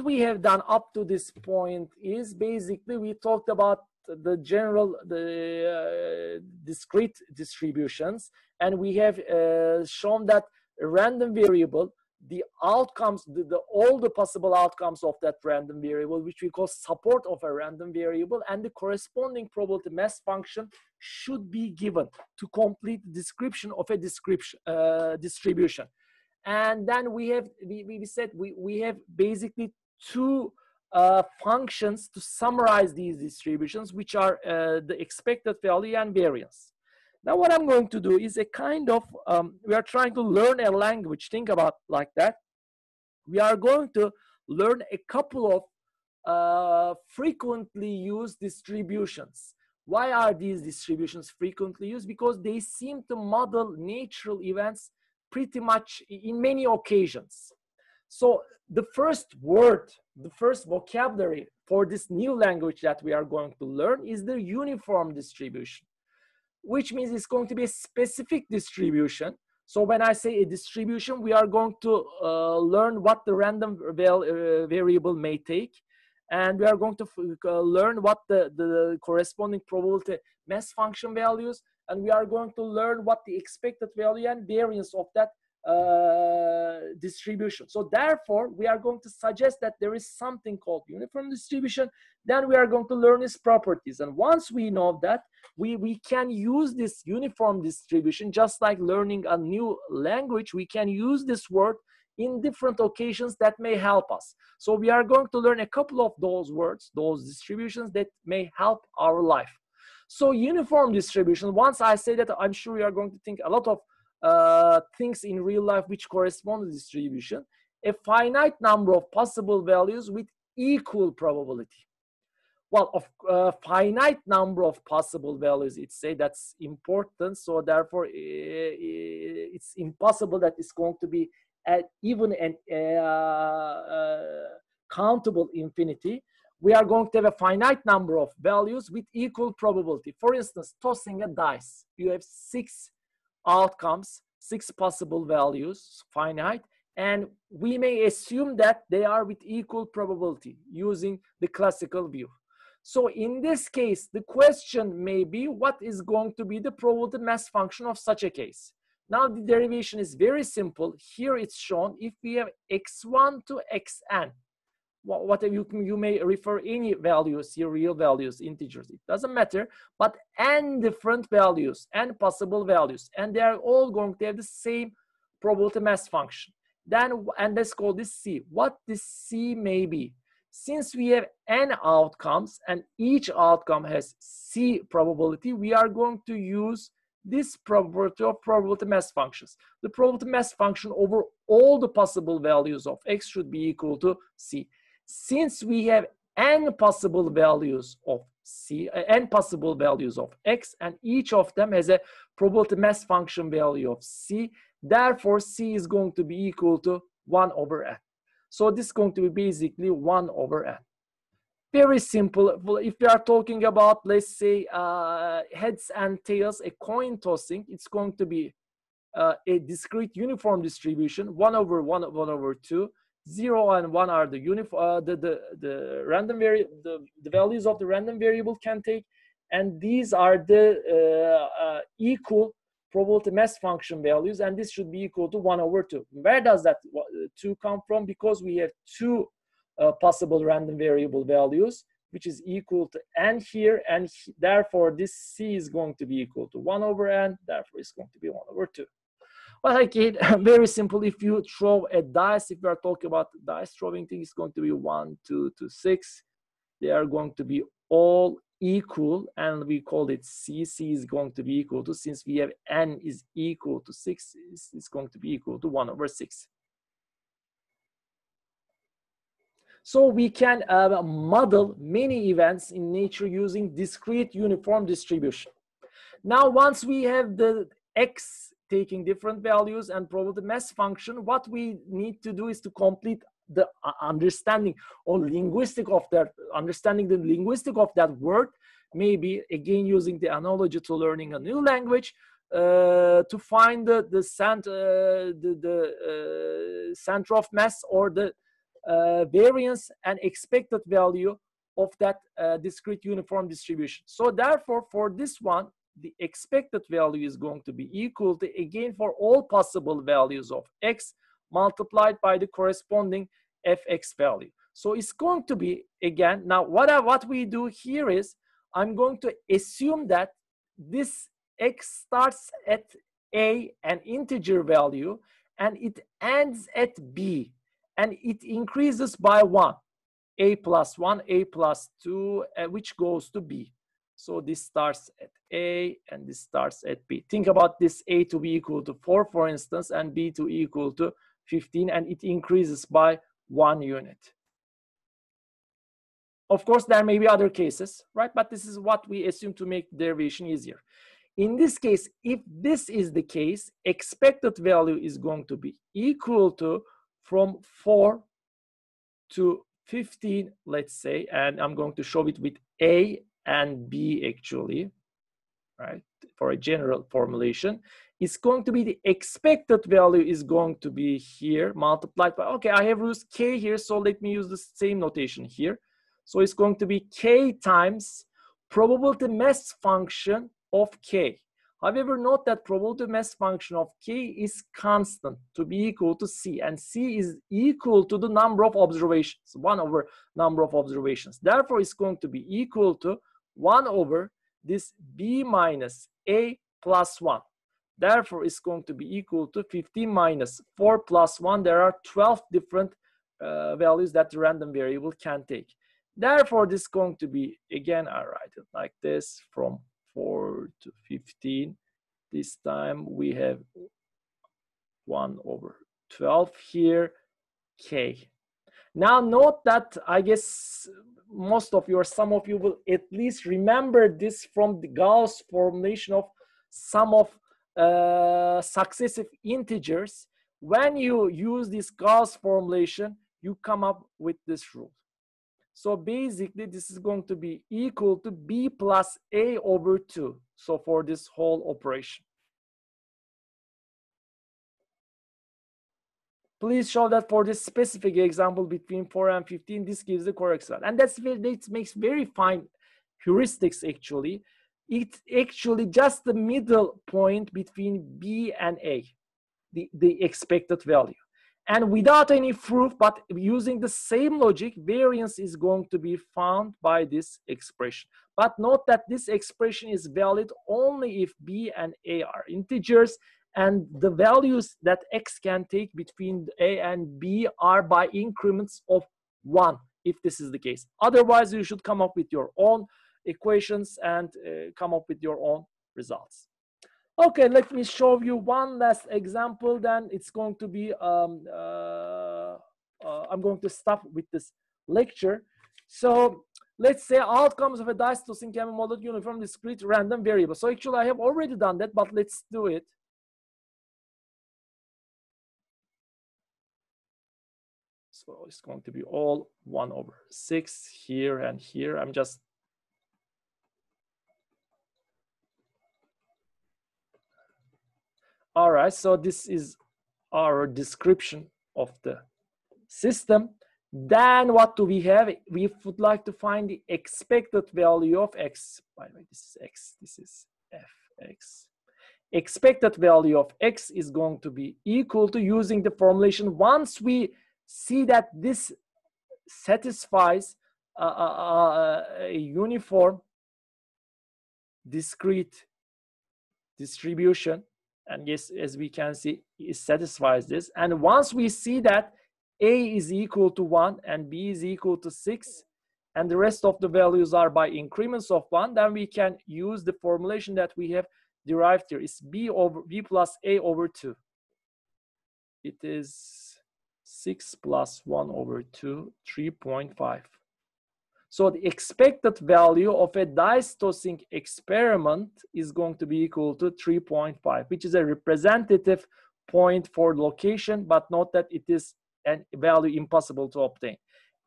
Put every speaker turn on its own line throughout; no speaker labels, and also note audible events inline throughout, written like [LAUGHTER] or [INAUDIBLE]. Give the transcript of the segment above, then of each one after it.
we have done up to this point is basically we talked about the general the uh, discrete distributions and we have uh, shown that a random variable the outcomes the, the, all the possible outcomes of that random variable which we call support of a random variable and the corresponding probability mass function should be given to complete the description of a description uh, distribution. And then we have we, we said we, we have basically two uh, functions to summarize these distributions, which are uh, the expected value and variance. Now what I'm going to do is a kind of, um, we are trying to learn a language, think about like that. We are going to learn a couple of uh, frequently used distributions. Why are these distributions frequently used? Because they seem to model natural events pretty much in many occasions. So the first word, the first vocabulary for this new language that we are going to learn is the uniform distribution, which means it's going to be a specific distribution. So when I say a distribution, we are going to uh, learn what the random uh, variable may take. And we are going to uh, learn what the, the corresponding probability mass function values. And we are going to learn what the expected value and variance of that uh, distribution. So therefore, we are going to suggest that there is something called uniform distribution. Then we are going to learn its properties. And once we know that, we, we can use this uniform distribution, just like learning a new language, we can use this word in different occasions that may help us. So we are going to learn a couple of those words, those distributions that may help our life. So uniform distribution, once I say that, I'm sure you are going to think a lot of uh, things in real life which correspond to distribution, a finite number of possible values with equal probability. Well, of uh, finite number of possible values, it say that's important. So therefore, it's impossible that it's going to be at even an uh, uh, countable infinity. We are going to have a finite number of values with equal probability. For instance, tossing a dice, you have six outcomes, six possible values, finite, and we may assume that they are with equal probability using the classical view. So in this case, the question may be what is going to be the probability mass function of such a case? Now the derivation is very simple. Here it's shown if we have x1 to xn, whatever you, you may refer any values here, real values, integers, it doesn't matter, but n different values, n possible values, and they are all going to have the same probability mass function. Then, and let's call this C. What this C may be. Since we have n outcomes and each outcome has C probability, we are going to use this probability of probability mass functions. The probability mass function over all the possible values of x should be equal to C since we have n possible values of c, uh, possible values of x, and each of them has a probability mass function value of c, therefore c is going to be equal to 1 over n. So this is going to be basically 1 over n. Very simple. If we are talking about, let's say, uh, heads and tails, a coin tossing, it's going to be uh, a discrete uniform distribution, 1 over 1, 1 over 2 zero and one are the uniform uh, the, the the random vari the, the values of the random variable can take. And these are the uh, uh, equal probability mass function values. And this should be equal to 1 over 2 where does that 2 come from? Because we have two uh, possible random variable values which is equal to n here. And therefore this c is going to be equal to 1 over n. Therefore it's going to be 1 over 2 well, again, [LAUGHS] very simple. If you throw a dice, if we are talking about dice throwing thing, it's going to be one, two, to six. They are going to be all equal, and we call it C. C is going to be equal to, since we have n is equal to six, it's going to be equal to one over six. So we can uh, model many events in nature using discrete uniform distribution. Now, once we have the x taking different values and probability mass function, what we need to do is to complete the uh, understanding or linguistic of that, understanding the linguistic of that word, maybe again using the analogy to learning a new language, uh, to find the the, cent, uh, the, the uh, center of mass or the uh, variance and expected value of that uh, discrete uniform distribution. So therefore, for this one, the expected value is going to be equal to, again, for all possible values of x multiplied by the corresponding fx value. So it's going to be, again, now what, I, what we do here is, I'm going to assume that this x starts at a, an integer value, and it ends at b, and it increases by 1 a plus 1, a plus 2, uh, which goes to b. So this starts at a and this starts at b. Think about this a to be equal to 4, for instance, and b to equal to 15, and it increases by one unit. Of course, there may be other cases, right? But this is what we assume to make derivation easier. In this case, if this is the case, expected value is going to be equal to from 4 to 15, let's say, and I'm going to show it with A and B actually, right, for a general formulation. is going to be the expected value is going to be here multiplied by, okay, I have used K here, so let me use the same notation here. So it's going to be K times probability mass function of K. However, note that probability mass function of K is constant to be equal to C, and C is equal to the number of observations, 1 over number of observations. Therefore, it's going to be equal to 1 over this B minus A plus 1. Therefore, it's going to be equal to 15 minus 4 plus 1. There are 12 different uh, values that the random variable can take. Therefore, this is going to be, again, I write it like this from 4 to 15. This time we have 1 over 12 here, k. Now note that I guess most of you or some of you will at least remember this from the Gauss formulation of sum of uh, successive integers. When you use this Gauss formulation, you come up with this rule. So basically, this is going to be equal to b plus a over 2. So for this whole operation. Please show that for this specific example between 4 and 15, this gives the correct result. And that's that makes very fine heuristics actually. It's actually just the middle point between B and A, the, the expected value. And without any proof, but using the same logic, variance is going to be found by this expression. But note that this expression is valid only if b and a are integers and the values that x can take between a and b are by increments of 1 if this is the case. Otherwise, you should come up with your own equations and uh, come up with your own results. Okay, let me show you one last example. Then it's going to be, um, uh, uh, I'm going to stop with this lecture. So let's say outcomes of a dice tossing can be modeled uniform discrete random variable. So actually I have already done that, but let's do it. It's going to be all one over six here and here. I'm just All right, so this is our description of the system. Then what do we have? We would like to find the expected value of x. By the way, this is x, this is fx. Expected value of x is going to be equal to using the formulation. Once we see that this satisfies a, a, a uniform discrete distribution, and yes as we can see it satisfies this. And once we see that a is equal to 1 and b is equal to 6 and the rest of the values are by increments of 1 then we can use the formulation that we have derived here. It's b over b plus a over 2 it is 6 plus 1 over 2 3.5 so the expected value of a dice tossing experiment is going to be equal to 3.5, which is a representative point for location, but note that it is a value impossible to obtain.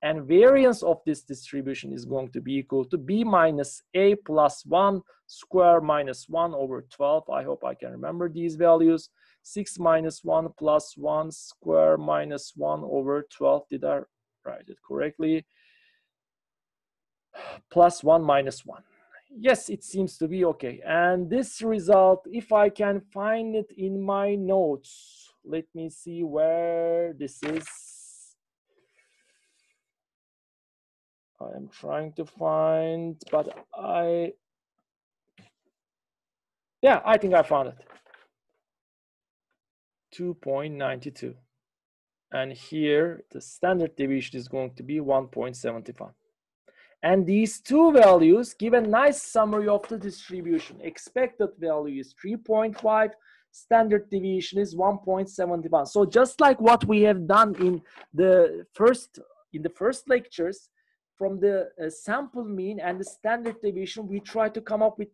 And variance of this distribution is going to be equal to b minus a plus 1 square minus 1 over 12. I hope I can remember these values. 6 minus 1 plus 1 square minus 1 over 12. Did I write it correctly. [SIGHS] Plus 1 minus 1. Yes, it seems to be okay. And this result, if I can find it in my notes, let me see where this is. I am trying to find, but I, yeah, I think I found it. 2.92. And here, the standard deviation is going to be 1.75. And these two values give a nice summary of the distribution. Expected value is 3.5, standard deviation is 1.71. So just like what we have done in the first in the first lectures, from the uh, sample mean and the standard deviation, we try to come up with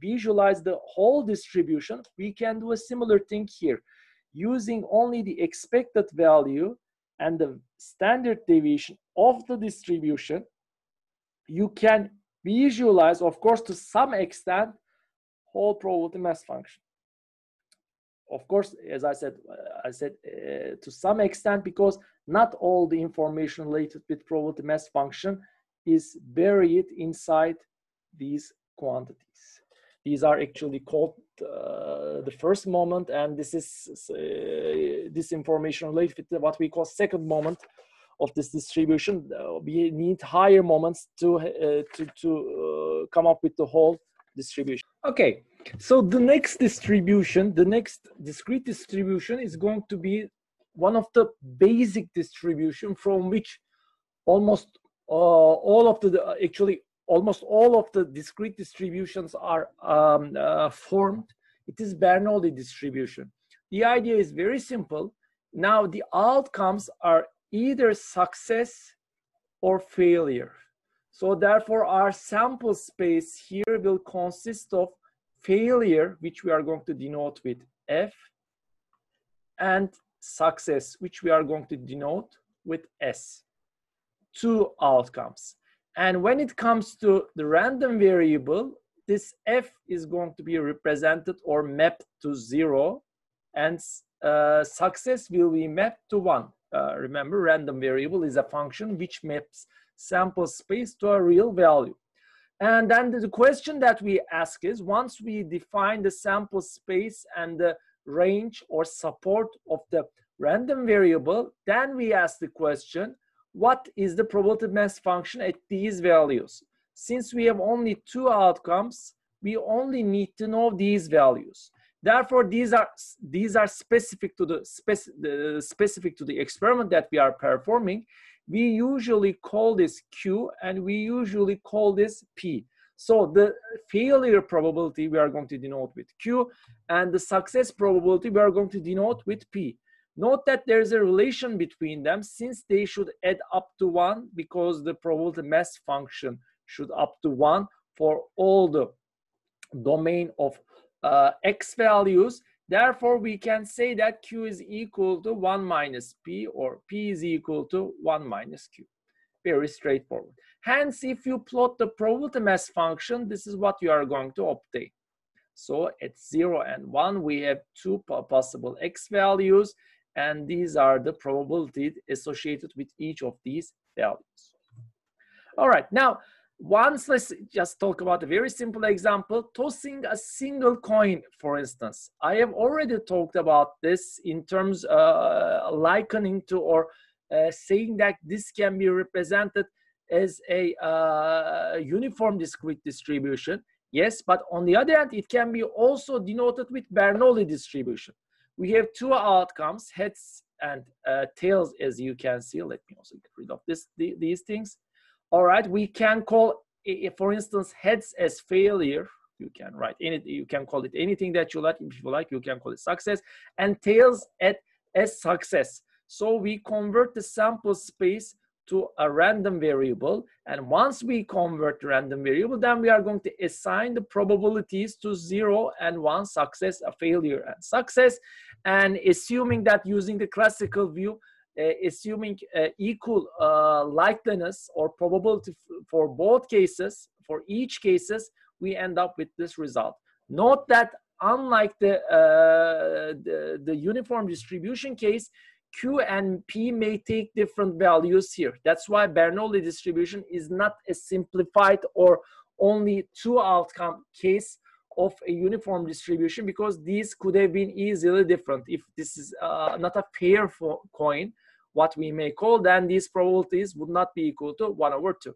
visualize the whole distribution. We can do a similar thing here using only the expected value and the standard deviation of the distribution, you can visualize, of course, to some extent, whole probability mass function. Of course, as I said, I said uh, to some extent because not all the information related with probability mass function is buried inside these quantities. These are actually called uh, the first moment, and this is uh, this information related to what we call second moment of this distribution. Uh, we need higher moments to uh, to to uh, come up with the whole distribution. Okay, so the next distribution, the next discrete distribution, is going to be one of the basic distribution from which almost all of the actually almost all of the discrete distributions are um, uh, formed. It is Bernoulli distribution. The idea is very simple. Now the outcomes are either success or failure. So therefore our sample space here will consist of failure, which we are going to denote with F, and success, which we are going to denote with S. Two outcomes. And when it comes to the random variable, this f is going to be represented or mapped to zero, and uh, success will be mapped to one. Uh, remember, random variable is a function which maps sample space to a real value. And then the question that we ask is, once we define the sample space and the range or support of the random variable, then we ask the question, what is the probability mass function at these values? Since we have only two outcomes, we only need to know these values. Therefore, these are these are specific to the, the specific to the experiment that we are performing. We usually call this Q and we usually call this P. So the failure probability we are going to denote with Q and the success probability we are going to denote with P. Note that there's a relation between them since they should add up to one because the probability mass function should up to one for all the domain of uh, x values. Therefore, we can say that q is equal to 1 minus p or p is equal to 1 minus q. Very straightforward. Hence, if you plot the probability mass function, this is what you are going to obtain. So at 0 and 1, we have two possible x values and these are the probabilities associated with each of these values. All right, now, once let's just talk about a very simple example, tossing a single coin, for instance. I have already talked about this in terms uh, likening to or uh, saying that this can be represented as a uh, uniform discrete distribution. Yes, but on the other hand, it can be also denoted with Bernoulli distribution we have two outcomes, heads and uh, tails, as you can see. Let me also get rid of this, the, these things. All right, we can call, for instance, heads as failure. You can write anything, you can call it anything that you like. If you like, you can call it success. And tails at as success. So we convert the sample space to a random variable. And once we convert random variable, then we are going to assign the probabilities to zero and one success, a failure and success. And assuming that using the classical view, uh, assuming uh, equal uh, likeliness or probability for both cases, for each cases, we end up with this result. Note that unlike the, uh, the, the uniform distribution case, Q and P may take different values here. That's why Bernoulli distribution is not a simplified or only two outcome case of a uniform distribution because these could have been easily different. If this is uh, not a pair for coin, what we may call, then these probabilities would not be equal to 1 over 2.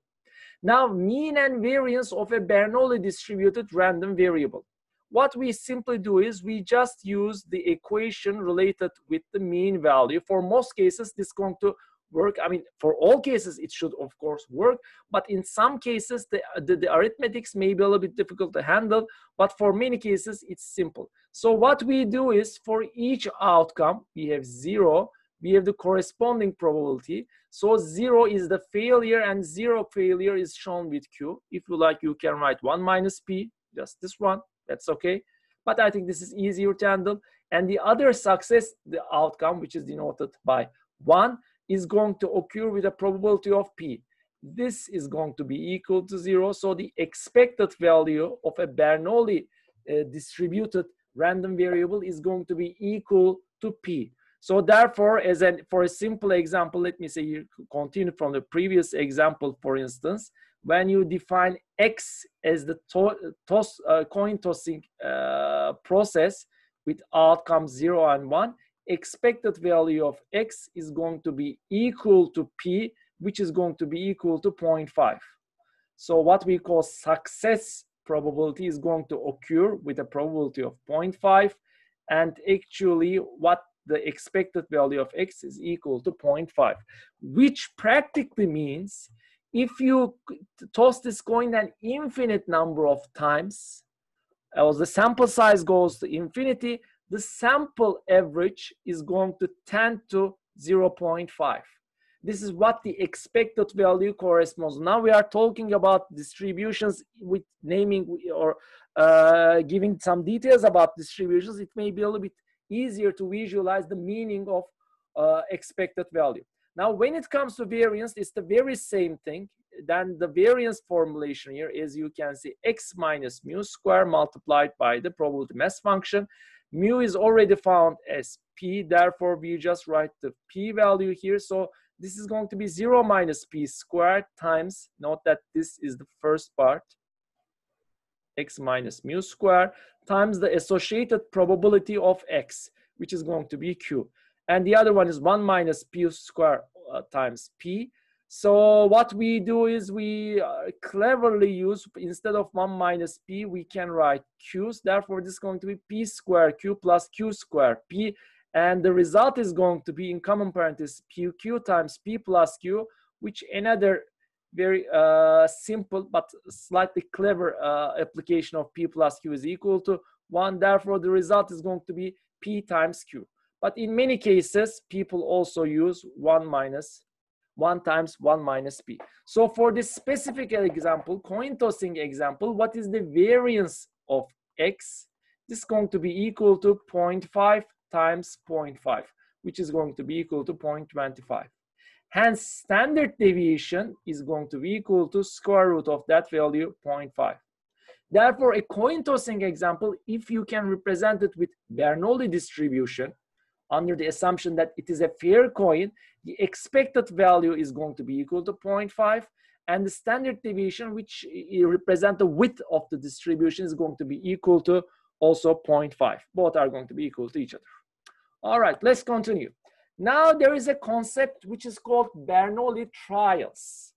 Now, mean and variance of a Bernoulli distributed random variable. What we simply do is we just use the equation related with the mean value. For most cases, this is going to work. I mean, for all cases, it should of course work, but in some cases, the, uh, the, the, arithmetics may be a little bit difficult to handle, but for many cases, it's simple. So what we do is for each outcome, we have zero, we have the corresponding probability. So zero is the failure and zero failure is shown with Q. If you like, you can write one minus P, just this one, that's okay. But I think this is easier to handle. And the other success, the outcome, which is denoted by one, is going to occur with a probability of P. This is going to be equal to zero. So the expected value of a Bernoulli uh, distributed random variable is going to be equal to P. So therefore, as an for a simple example, let me say you continue from the previous example, for instance, when you define X as the to toss, uh, coin tossing uh, process with outcome zero and one, expected value of x is going to be equal to p, which is going to be equal to 0.5. So what we call success probability is going to occur with a probability of 0.5. And actually what the expected value of x is equal to 0.5, which practically means if you toss this coin an infinite number of times, as the sample size goes to infinity, the sample average is going to tend to 0.5. This is what the expected value corresponds. Now we are talking about distributions with naming or uh, giving some details about distributions. It may be a little bit easier to visualize the meaning of uh, expected value. Now, when it comes to variance, it's the very same thing. Then the variance formulation here is you can see x minus mu square multiplied by the probability mass function mu is already found as p therefore we just write the p value here so this is going to be 0 minus p squared times note that this is the first part x minus mu squared times the associated probability of x which is going to be q and the other one is 1 minus p squared uh, times p so what we do is we uh, cleverly use, instead of 1 minus p, we can write q's. Therefore, this is going to be p squared q plus q squared p. And the result is going to be in common parentheses p q times p plus q, which another very uh, simple but slightly clever uh, application of p plus q is equal to 1. Therefore, the result is going to be p times q. But in many cases, people also use 1 minus 1 times 1 minus p. So for this specific example, coin tossing example, what is the variance of x? This is going to be equal to 0.5 times 0.5, which is going to be equal to 0.25. Hence, standard deviation is going to be equal to square root of that value, 0.5. Therefore, a coin tossing example, if you can represent it with Bernoulli distribution, under the assumption that it is a fair coin, the expected value is going to be equal to 0.5 and the standard deviation which represent the width of the distribution is going to be equal to also 0.5 both are going to be equal to each other. All right let's continue. Now there is a concept which is called bernoulli trials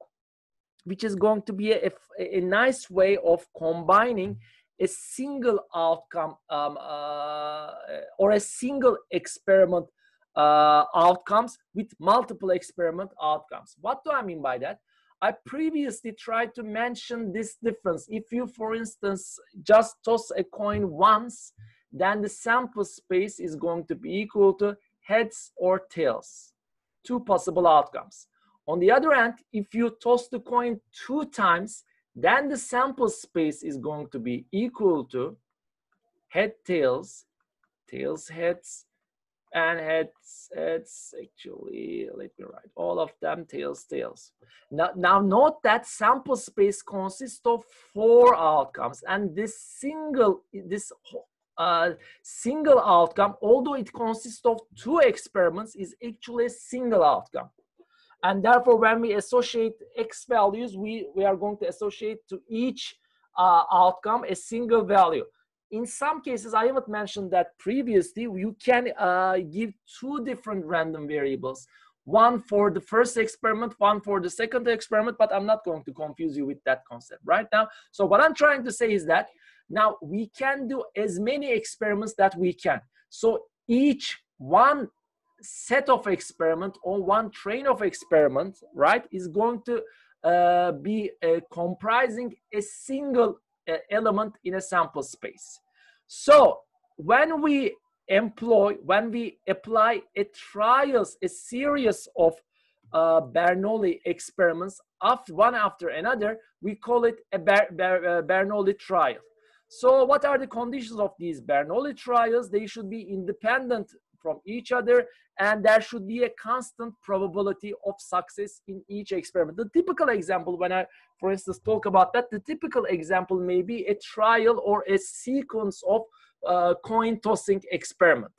which is going to be a, a, a nice way of combining a single outcome um, uh, or a single experiment uh, outcomes with multiple experiment outcomes. What do I mean by that? I previously tried to mention this difference. If you, for instance, just toss a coin once, then the sample space is going to be equal to heads or tails. Two possible outcomes. On the other hand, if you toss the coin two times, then the sample space is going to be equal to head tails, tails heads, and heads heads actually let me write all of them tails tails now now note that sample space consists of four outcomes and this single this a single outcome, although it consists of two experiments, is actually a single outcome. And therefore, when we associate x values, we, we are going to associate to each uh, outcome a single value. In some cases, I haven't mentioned that previously, you can uh, give two different random variables. One for the first experiment, one for the second experiment, but I'm not going to confuse you with that concept right now. So what I'm trying to say is that now we can do as many experiments that we can. So each one set of experiment or one train of experiment, right, is going to uh, be uh, comprising a single uh, element in a sample space. So when we employ, when we apply a trials, a series of uh, Bernoulli experiments after one after another, we call it a Ber Ber uh, Bernoulli trial. So what are the conditions of these Bernoulli trials? They should be independent from each other and there should be a constant probability of success in each experiment. The typical example when I, for instance, talk about that, the typical example may be a trial or a sequence of uh, coin tossing experiment.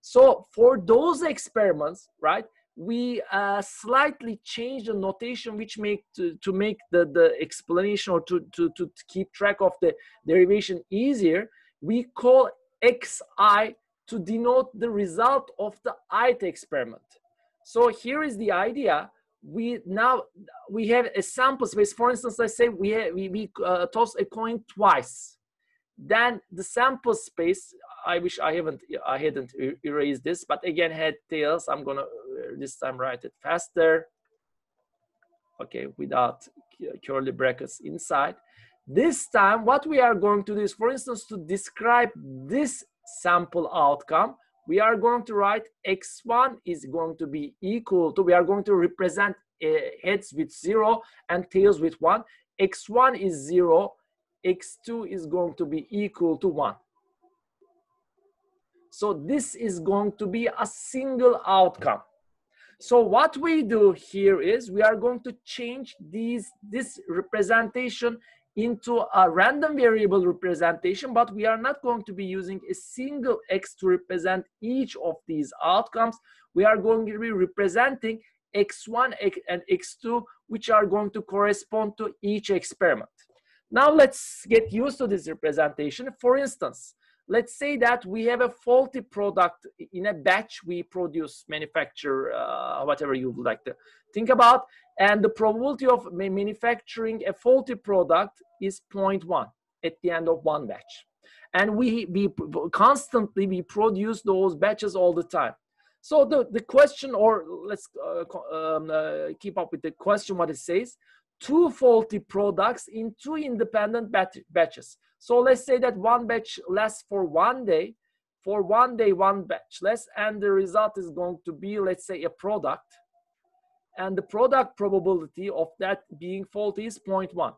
So for those experiments, right, we uh, slightly change the notation which make to, to make the, the explanation or to, to, to keep track of the derivation easier, we call xi to denote the result of the ith experiment. So here is the idea. We now we have a sample space. For instance, let's say we have, we, we uh, toss a coin twice. Then the sample space. I wish I haven't I hadn't erased this, but again head tails. I'm gonna this time write it faster. Okay, without curly brackets inside. This time, what we are going to do is, for instance, to describe this sample outcome, we are going to write x1 is going to be equal to, we are going to represent uh, heads with zero and tails with one. x1 is zero, x2 is going to be equal to one. So this is going to be a single outcome. So what we do here is we are going to change these this representation into a random variable representation, but we are not going to be using a single x to represent each of these outcomes. We are going to be representing x1 and x2, which are going to correspond to each experiment. Now let's get used to this representation. For instance, let's say that we have a faulty product in a batch we produce manufacture uh, whatever you would like to think about and the probability of manufacturing a faulty product is 0.1 at the end of one batch and we we constantly we produce those batches all the time so the the question or let's uh, um, uh, keep up with the question what it says two faulty products in two independent batches so let's say that one batch lasts for one day, for one day, one batch less, and the result is going to be, let's say, a product. And the product probability of that being faulty is 0.1.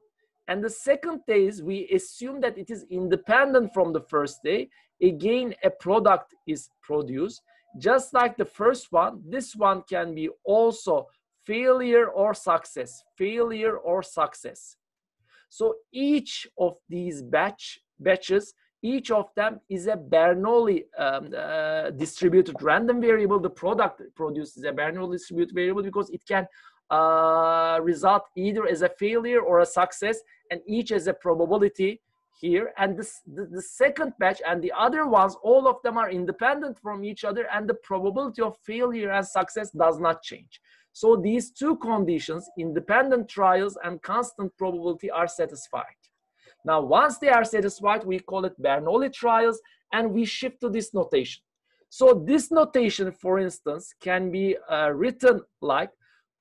And the second day is we assume that it is independent from the first day. Again, a product is produced. Just like the first one, this one can be also failure or success, failure or success. So each of these batch batches, each of them is a Bernoulli um, uh, distributed random variable. The product produces a Bernoulli distributed variable because it can uh, result either as a failure or a success, and each has a probability here. And this, the, the second batch and the other ones, all of them are independent from each other, and the probability of failure and success does not change. So these two conditions, independent trials and constant probability are satisfied. Now, once they are satisfied, we call it Bernoulli trials and we shift to this notation. So this notation, for instance, can be uh, written like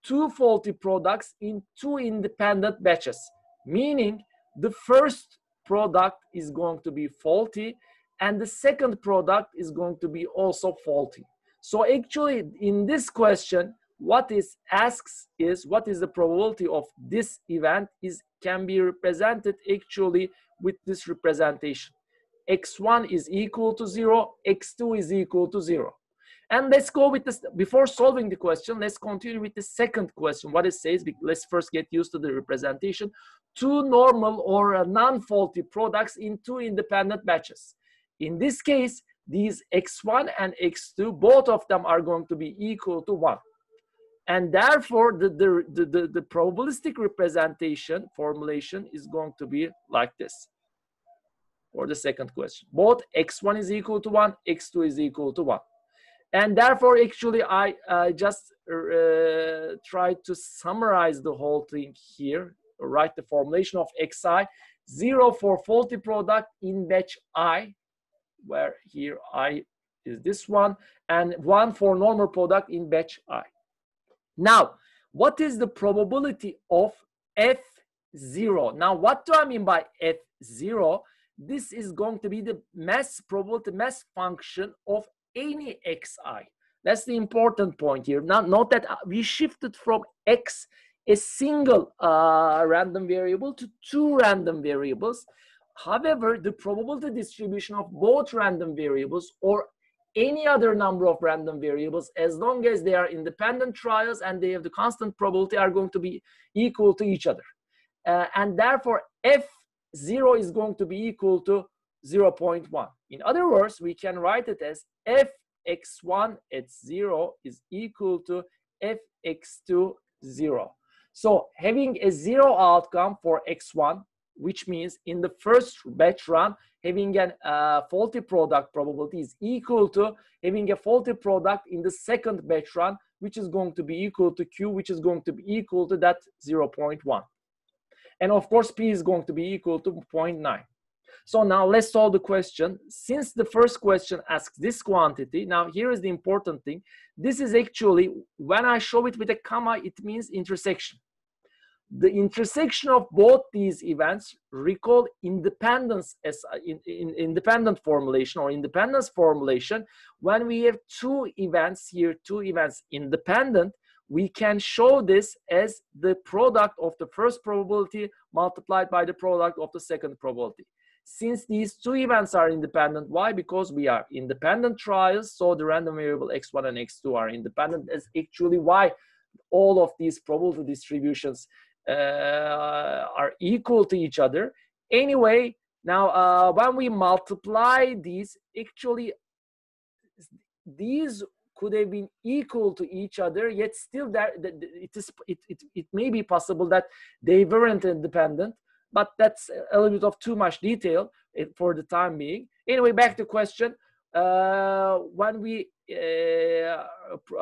two faulty products in two independent batches, meaning the first product is going to be faulty and the second product is going to be also faulty. So actually in this question, what is asks is what is the probability of this event is can be represented actually with this representation. X1 is equal to 0 x2 is equal to 0 and let's go with this before solving the question let's continue with the second question. What it says let's first get used to the representation. Two normal or non-faulty products in two independent batches. In this case, these x1 and x2, both of them are going to be equal to 1. And therefore, the, the, the, the, probabilistic representation formulation is going to be like this. For the second question, both x1 is equal to 1, x2 is equal to 1. And therefore, actually, I uh, just uh, tried to summarize the whole thing here, write the formulation of xi, 0 for faulty product in batch i, where here i is this one, and 1 for normal product in batch i. Now, what is the probability of F0? Now, what do I mean by F0? This is going to be the mass probability, mass function of any xi. That's the important point here. Now, note that uh, we shifted from x, a single uh, random variable, to two random variables. However, the probability distribution of both random variables or any other number of random variables as long as they are independent trials and they have the constant probability are going to be equal to each other. Uh, and therefore, f0 is going to be equal to 0.1. In other words, we can write it as fx1 at 0 is equal to fx2 0. So having a zero outcome for x1, which means in the first batch run, having a uh, faulty product probability is equal to having a faulty product in the second batch run, which is going to be equal to Q, which is going to be equal to that 0.1. And of course, P is going to be equal to 0.9. So now let's solve the question. Since the first question asks this quantity, now here is the important thing. This is actually, when I show it with a comma, it means intersection the intersection of both these events recall independence as in, in, independent formulation or independence formulation. When we have two events here two events independent we can show this as the product of the first probability multiplied by the product of the second probability. Since these two events are independent why? Because we are independent trials so the random variable x1 and x2 are independent. Is actually why all of these probability distributions are equal to each other. Anyway, now uh, when we multiply these, actually these could have been equal to each other, yet still that it is it, it, it may be possible that they weren't independent, but that's a little bit of too much detail eh, for the time being. Anyway, back to question. Uh, when we uh,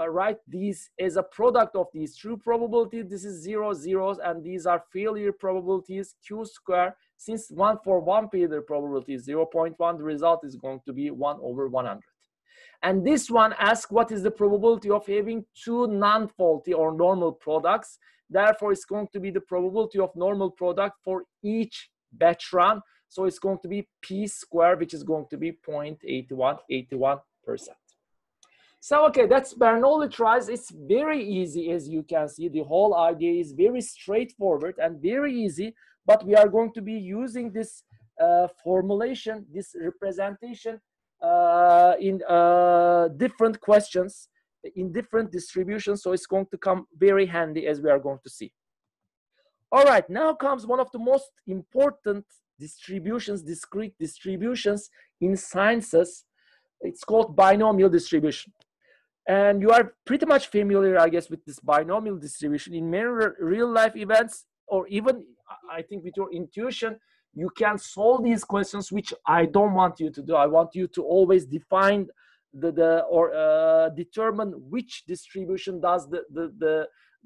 write these as a product of these true probability, This is zero zeros, and these are failure probabilities q square. Since one for one failure probability is 0.1, the result is going to be 1 over 100. And this one asks what is the probability of having two non-faulty or normal products. Therefore, it's going to be the probability of normal product for each batch run. So it's going to be p squared, which is going to be 0.81, 81%. So, okay, that's Bernoulli trials. It's very easy, as you can see. The whole idea is very straightforward and very easy, but we are going to be using this uh, formulation, this representation uh, in uh, different questions, in different distributions. So it's going to come very handy as we are going to see. All right, now comes one of the most important distributions, discrete distributions in sciences. It's called binomial distribution. And you are pretty much familiar, I guess, with this binomial distribution in many real life events, or even I think with your intuition, you can solve these questions, which I don't want you to do. I want you to always define the, the or uh, determine which distribution does the, the, the,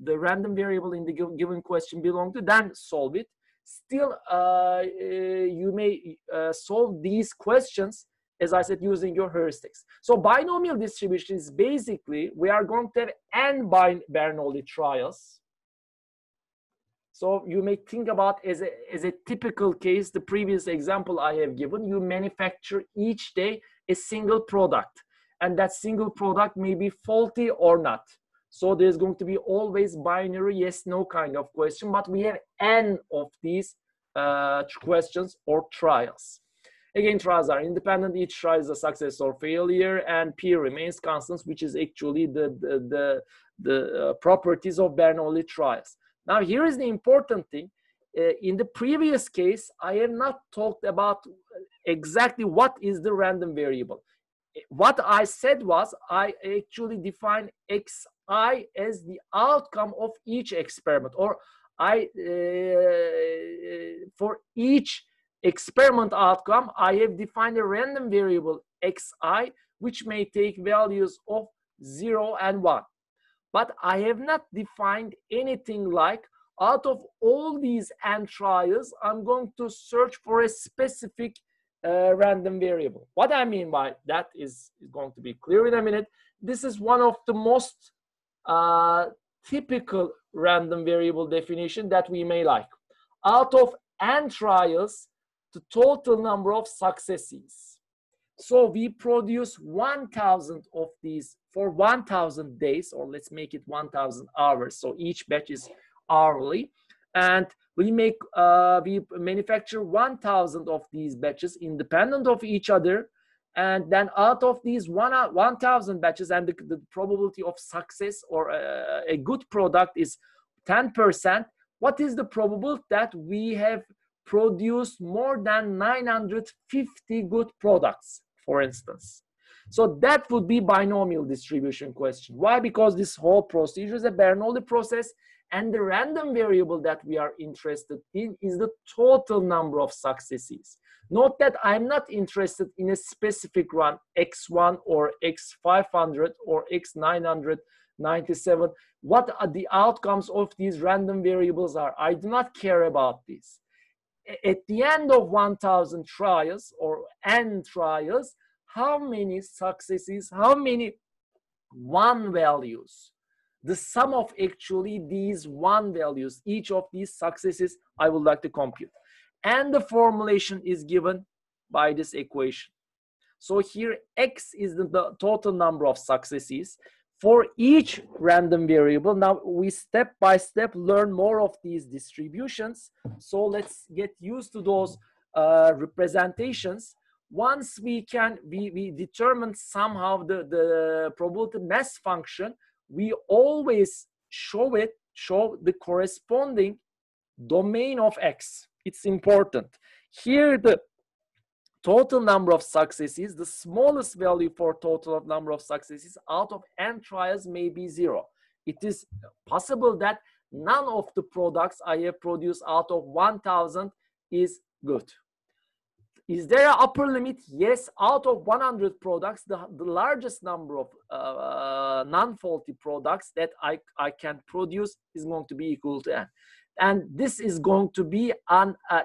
the random variable in the given question belong to, then solve it. Still, uh, uh you may uh, solve these questions as I said, using your heuristics. So binomial distribution is basically, we are going to have n Bernoulli trials. So you may think about as a, as a typical case, the previous example I have given, you manufacture each day a single product and that single product may be faulty or not. So there's going to be always binary yes, no kind of question, but we have n of these uh, questions or trials. Again, trials are independent. Each trial is a success or failure, and P remains constant, which is actually the, the, the, the uh, properties of Bernoulli trials. Now, here is the important thing. uh, in the previous case, I have not talked about exactly what is the random variable. What I said was I actually define xi as the outcome of each experiment or I uh, for each experiment outcome I have defined a random variable xi which may take values of 0 and 1 but I have not defined anything like out of all these n trials, I'm going to search for a specific uh, random variable. What I mean by that is going to be clear in a minute. This is one of the most typical random variable definition that we may like. Out of n trials, the total number of successes. So we produce 1,000 of these for 1,000 days, or let's make it 1,000 hours. So each batch is hourly and we make uh, we manufacture 1000 of these batches independent of each other and then out of these 1000 uh, batches and the, the, probability of success or a, a good product is 10% what is the probability that we have produced more than 950 good products for instance? So that would be binomial distribution question. Why? Because this whole procedure is a bernoulli process and the random variable that we are interested in is the total number of successes. Note that I'm not interested in a specific run, X1 or X500 or X997. What are the outcomes of these random variables are. I do not care about this. At the end of 1000 trials or N trials, how many successes, how many one values the sum of actually these one values, each of these successes, I would like to compute. And the formulation is given by this equation. So here x is the, the total number of successes for each random variable. Now we step by step learn more of these distributions. So let's get used to those uh, representations. Once we can, we, we determine somehow the, the probability mass function, we always show it, show the corresponding domain of X. It's important. Here, the total number of successes, the smallest value for total number of successes out of n trials may be zero. It is possible that none of the products I have produced out of 1,000 is good. Is there an upper limit? Yes, out of 100 products, the, the largest number of uh, non-faulty products that I, I can produce is going to be equal to n. And this is going to be an, uh,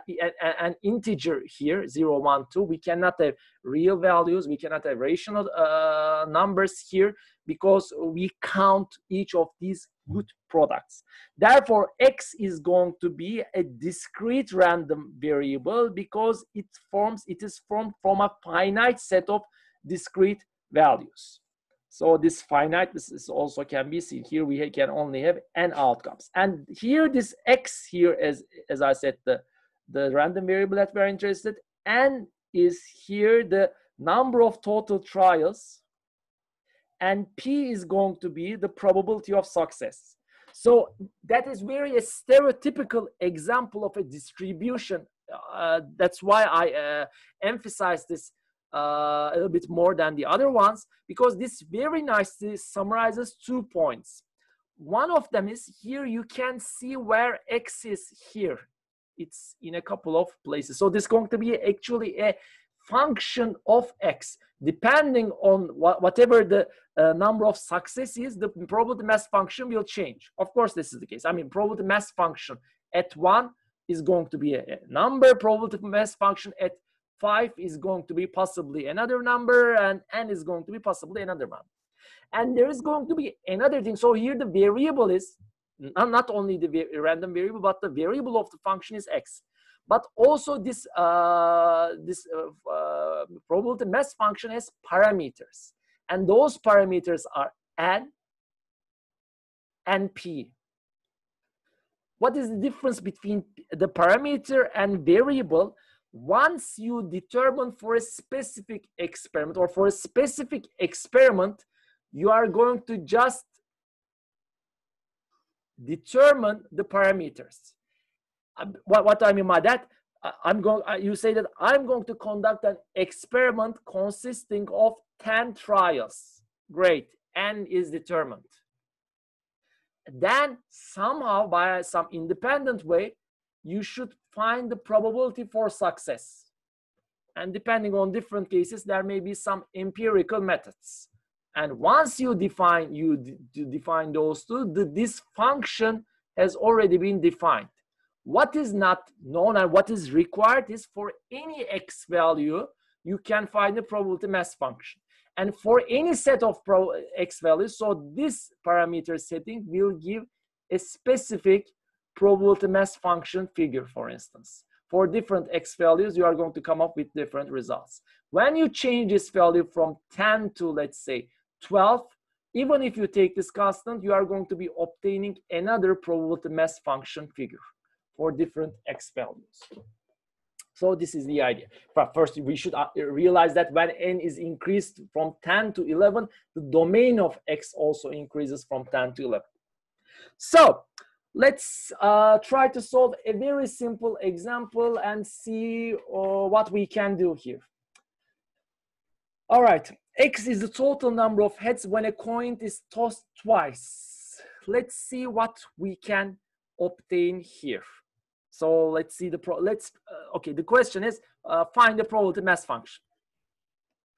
an integer here, 0, 1, 2. We cannot have real values. We cannot have rational uh, numbers here because we count each of these good products. Therefore, x is going to be a discrete random variable because it forms, it is formed from a finite set of discrete values. So this finite, this is also can be seen here. We can only have n outcomes. And here this x here, as, as I said, the, the random variable that we're interested, n is here the number of total trials and P is going to be the probability of success. So that is very a stereotypical example of a distribution. Uh, that's why I uh, emphasize this uh, a little bit more than the other ones, because this very nicely summarizes two points. One of them is here you can see where X is here. It's in a couple of places. So this is going to be actually a function of X depending on wh whatever the uh, number of successes, the probability mass function will change. Of course, this is the case. I mean, probability mass function at one is going to be a, a number. Probability mass function at five is going to be possibly another number, and n is going to be possibly another one. And there is going to be another thing. So here the variable is not only the random variable, but the variable of the function is x but also this uh, this uh, uh, probability mass function has parameters and those parameters are n and p what is the difference between the parameter and variable once you determine for a specific experiment or for a specific experiment you are going to just determine the parameters um, what, what I mean by that, uh, I'm going, uh, you say that I'm going to conduct an experiment consisting of 10 trials. Great, N is determined. Then somehow by some independent way, you should find the probability for success. And depending on different cases, there may be some empirical methods. And once you define you define those two, the, this function has already been defined. What is not known and what is required is for any x value, you can find the probability mass function. And for any set of x values, so this parameter setting will give a specific probability mass function figure, for instance. For different x values, you are going to come up with different results. When you change this value from 10 to, let's say, 12, even if you take this constant, you are going to be obtaining another probability mass function figure for different x values. So this is the idea. But first, we should uh, realize that when n is increased from 10 to 11, the domain of x also increases from 10 to 11. So let's uh, try to solve a very simple example and see uh, what we can do here. All right, x is the total number of heads when a coin is tossed twice. Let's see what we can obtain here. So let's see the pro, let's, uh, okay, the question is uh, find the probability mass function.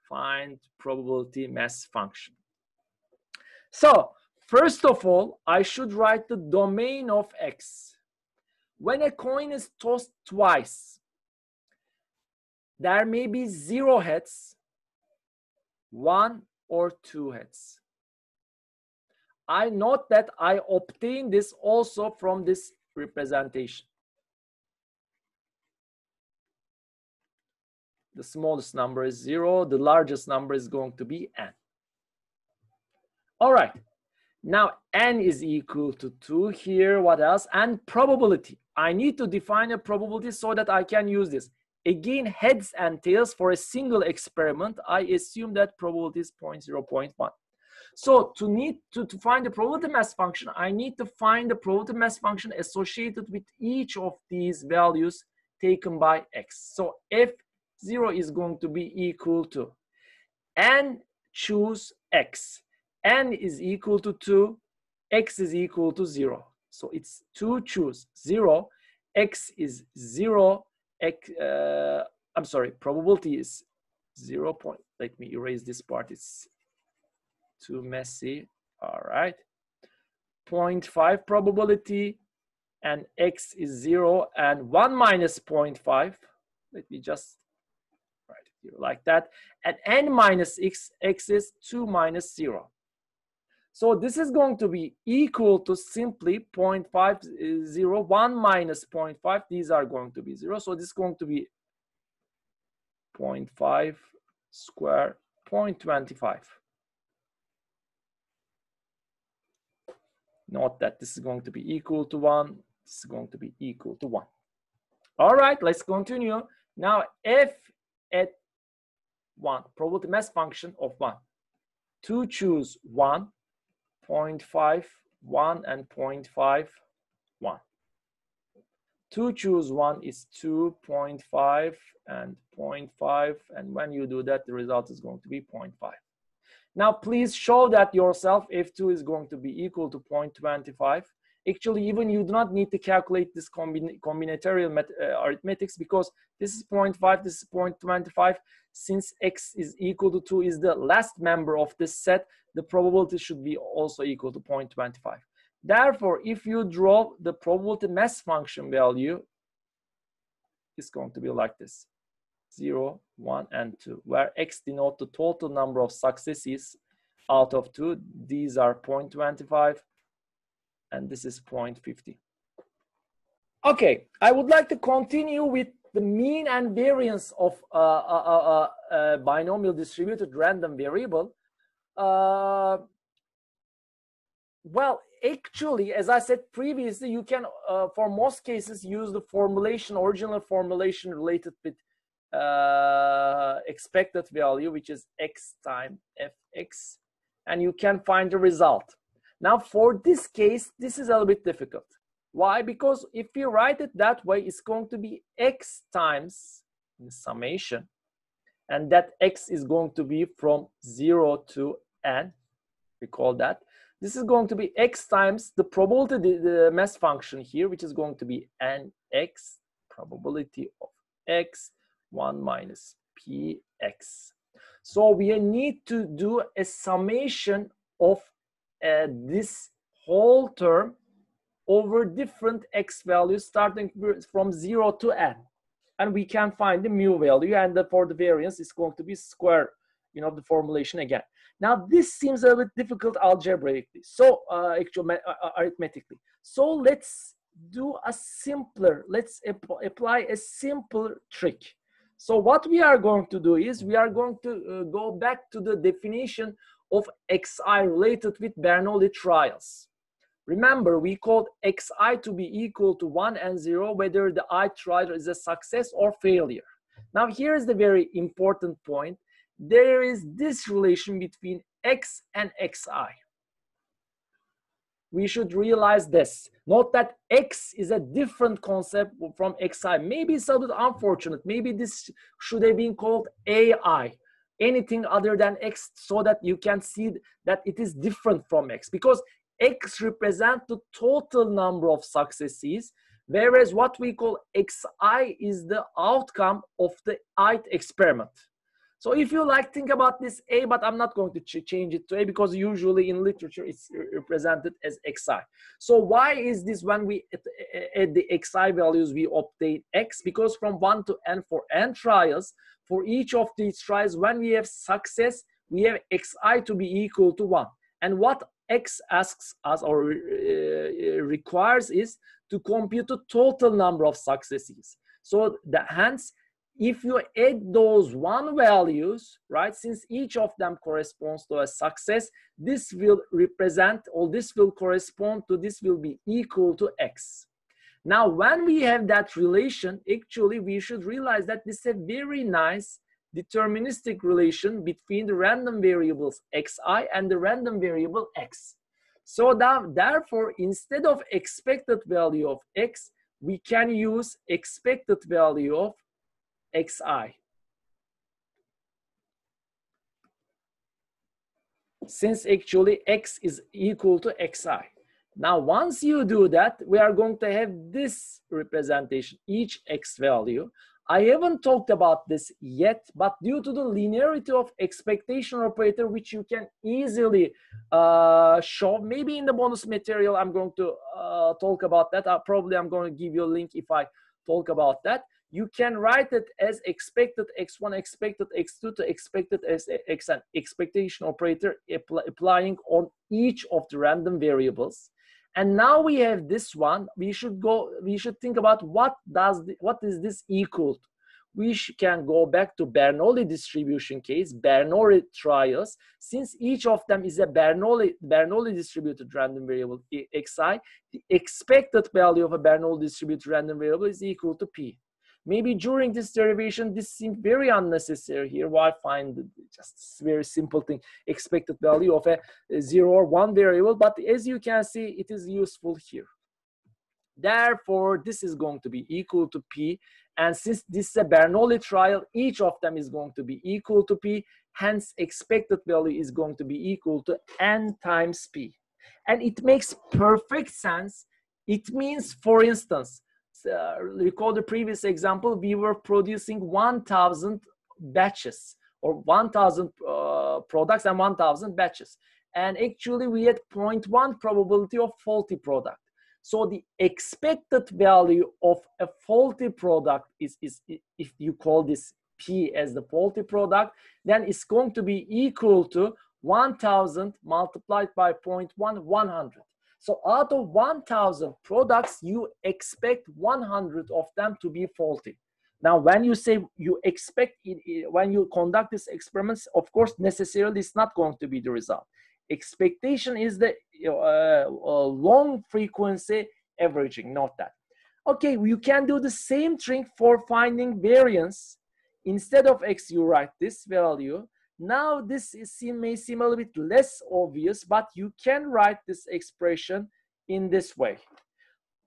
Find probability mass function. So first of all, I should write the domain of X. When a coin is tossed twice, there may be zero heads, one or two heads. I note that I obtain this also from this representation. the smallest number is zero, the largest number is going to be n. All right, now n is equal to two here, what else? And probability. I need to define a probability so that I can use this. Again, heads and tails for a single experiment, I assume that probability is 0 0.0.1. So to need to, to find the probability mass function, I need to find the probability mass function associated with each of these values taken by x. So f0 is going to be equal to n choose x. n is equal to 2, x is equal to 0. So it's 2 choose 0, x is 0, x, uh, I'm sorry, probability is 0 point. Let me erase this part, it's too messy. All right. 0.5 probability and x is 0 and 1 minus 0.5. Let me just write like that. And n minus x, x is 2 minus 0. So this is going to be equal to simply 0.5, 0, 1 minus 0.5. These are going to be 0. So this is going to be 0.5 square 0.25. Note that this is going to be equal to 1. This is going to be equal to 1. All right, let's continue. Now, f at 1, probability mass function of 1. To choose 1, 0.5, 1 and 0.5, 1. To choose 1 is 2.5 and 0.5 and when you do that the result is going to be 0.5. Now please show that yourself if 2 is going to be equal to 0.25 Actually, even you do not need to calculate this combin combinatorial uh, arithmetics because this is 0.5, this is 0.25. Since x is equal to 2 is the last member of this set, the probability should be also equal to 0.25. Therefore, if you draw the probability mass function value, it's going to be like this. 0, 1, and 2, where x denote the total number of successes out of 2. These are 0.25, and this is 0.50. Okay, I would like to continue with the mean and variance of uh, a, a, a, binomial distributed random variable. Uh, well, actually, as I said previously, you can, uh, for most cases, use the formulation, original formulation related with uh, expected value, which is x times fx, and you can find the result. Now for this case, this is a little bit difficult. Why? Because if you write it that way, it's going to be x times the summation. And that x is going to be from 0 to n. Recall that. This is going to be x times the probability, the, the mass function here, which is going to be nx, probability of x, 1 minus px. So we need to do a summation of uh, this whole term over different x values starting from 0 to n. And we can find the mu value and the, for the variance is going to be square, you know, the formulation again. Now this seems a bit difficult algebraically, so uh, actually, uh, uh, arithmetically. So let's do a simpler, let's ap apply a simpler trick. So what we are going to do is we are going to uh, go back to the definition of xi related with Bernoulli trials. Remember, we called xi to be equal to 1 and 0, whether the i trial is a success or failure. Now, here is the very important point. There is this relation between x and xi. We should realize this. Note that x is a different concept from xi. Maybe it's a bit unfortunate. Maybe this should have been called ai anything other than x so that you can see that it is different from x. Because x represents the total number of successes whereas what we call xi is the outcome of the ith experiment so if you like think about this a but i'm not going to ch change it to a because usually in literature it's represented as xi so why is this when we at the xi values we obtain x? Because from 1 to n for n trials for each of these trials when we have success we have xi to be equal to 1 and what X asks us or uh, requires is to compute the total number of successes. So the, hence, if you add those one values, right, since each of them corresponds to a success, this will represent or this will correspond to this will be equal to X. Now, when we have that relation, actually, we should realize that this is a very nice deterministic relation between the random variables xi and the random variable x. So that, therefore, instead of expected value of x, we can use expected value of xi. Since actually x is equal to xi. Now, once you do that, we are going to have this representation, each x value I haven't talked about this yet, but due to the linearity of expectation operator, which you can easily uh, show, maybe in the bonus material, I'm going to uh, talk about that. Uh, probably I'm going to give you a link if I talk about that. You can write it as expected x1, expected x2 to expected as xn, expectation operator applying on each of the random variables. And now we have this one, we should go, we should think about what does, the, what is this equal to? We can go back to Bernoulli distribution case, Bernoulli trials. Since each of them is a Bernoulli, Bernoulli distributed random variable xi, the expected value of a Bernoulli distributed random variable is equal to p. Maybe during this derivation, this seemed very unnecessary here. Why find just very simple thing, expected value of a, a zero or one variable, but as you can see, it is useful here. Therefore, this is going to be equal to P. And since this is a Bernoulli trial, each of them is going to be equal to P. Hence, expected value is going to be equal to N times P. And it makes perfect sense. It means, for instance, uh, recall the previous example, we were producing 1,000 batches or 1,000 uh, products and 1,000 batches. And actually we had 0.1 probability of faulty product. So the expected value of a faulty product is, is if you call this P as the faulty product, then it's going to be equal to 1000 multiplied by 0.1, 100. So out of 1,000 products, you expect 100 of them to be faulty. Now, when you say you expect, it, when you conduct these experiments, of course, necessarily it's not going to be the result. Expectation is the uh, uh, long frequency averaging, not that. Okay, you can do the same trick for finding variance. Instead of x, you write this value. Now this is, may seem a little bit less obvious, but you can write this expression in this way.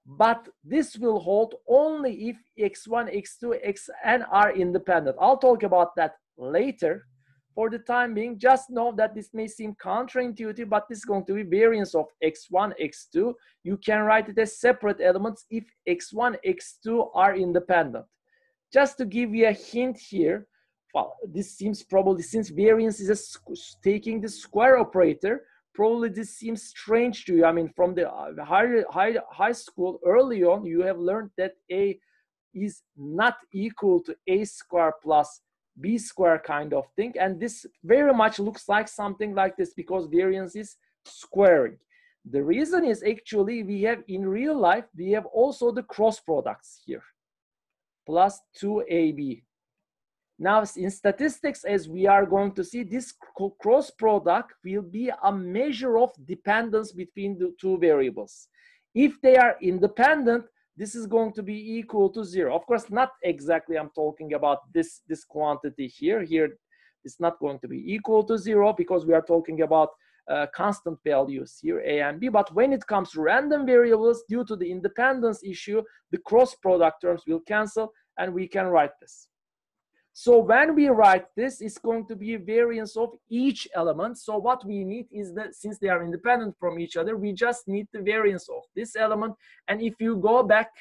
but this will hold only if x1, x2, xn are independent. I'll talk about that later. For the time being, just know that this may seem counterintuitive, but this is going to be variance of x1, x2. You can write it as separate elements if x1, x2 are independent. Just to give you a hint here, well, this seems probably, since variance is taking the square operator, probably this seems strange to you. I mean, from the uh, high, high, high school early on, you have learned that A is not equal to A square plus B square kind of thing. And this very much looks like something like this because variance is squaring. The reason is actually we have in real life, we have also the cross products here, plus 2AB. Now, in statistics, as we are going to see, this cross product will be a measure of dependence between the two variables. If they are independent, this is going to be equal to zero. Of course, not exactly I'm talking about this, this quantity here. Here, it's not going to be equal to zero because we are talking about uh, constant values here, A and B. But when it comes to random variables, due to the independence issue, the cross product terms will cancel and we can write this. So when we write this, it's going to be a variance of each element. So what we need is that since they are independent from each other, we just need the variance of this element. And if you go back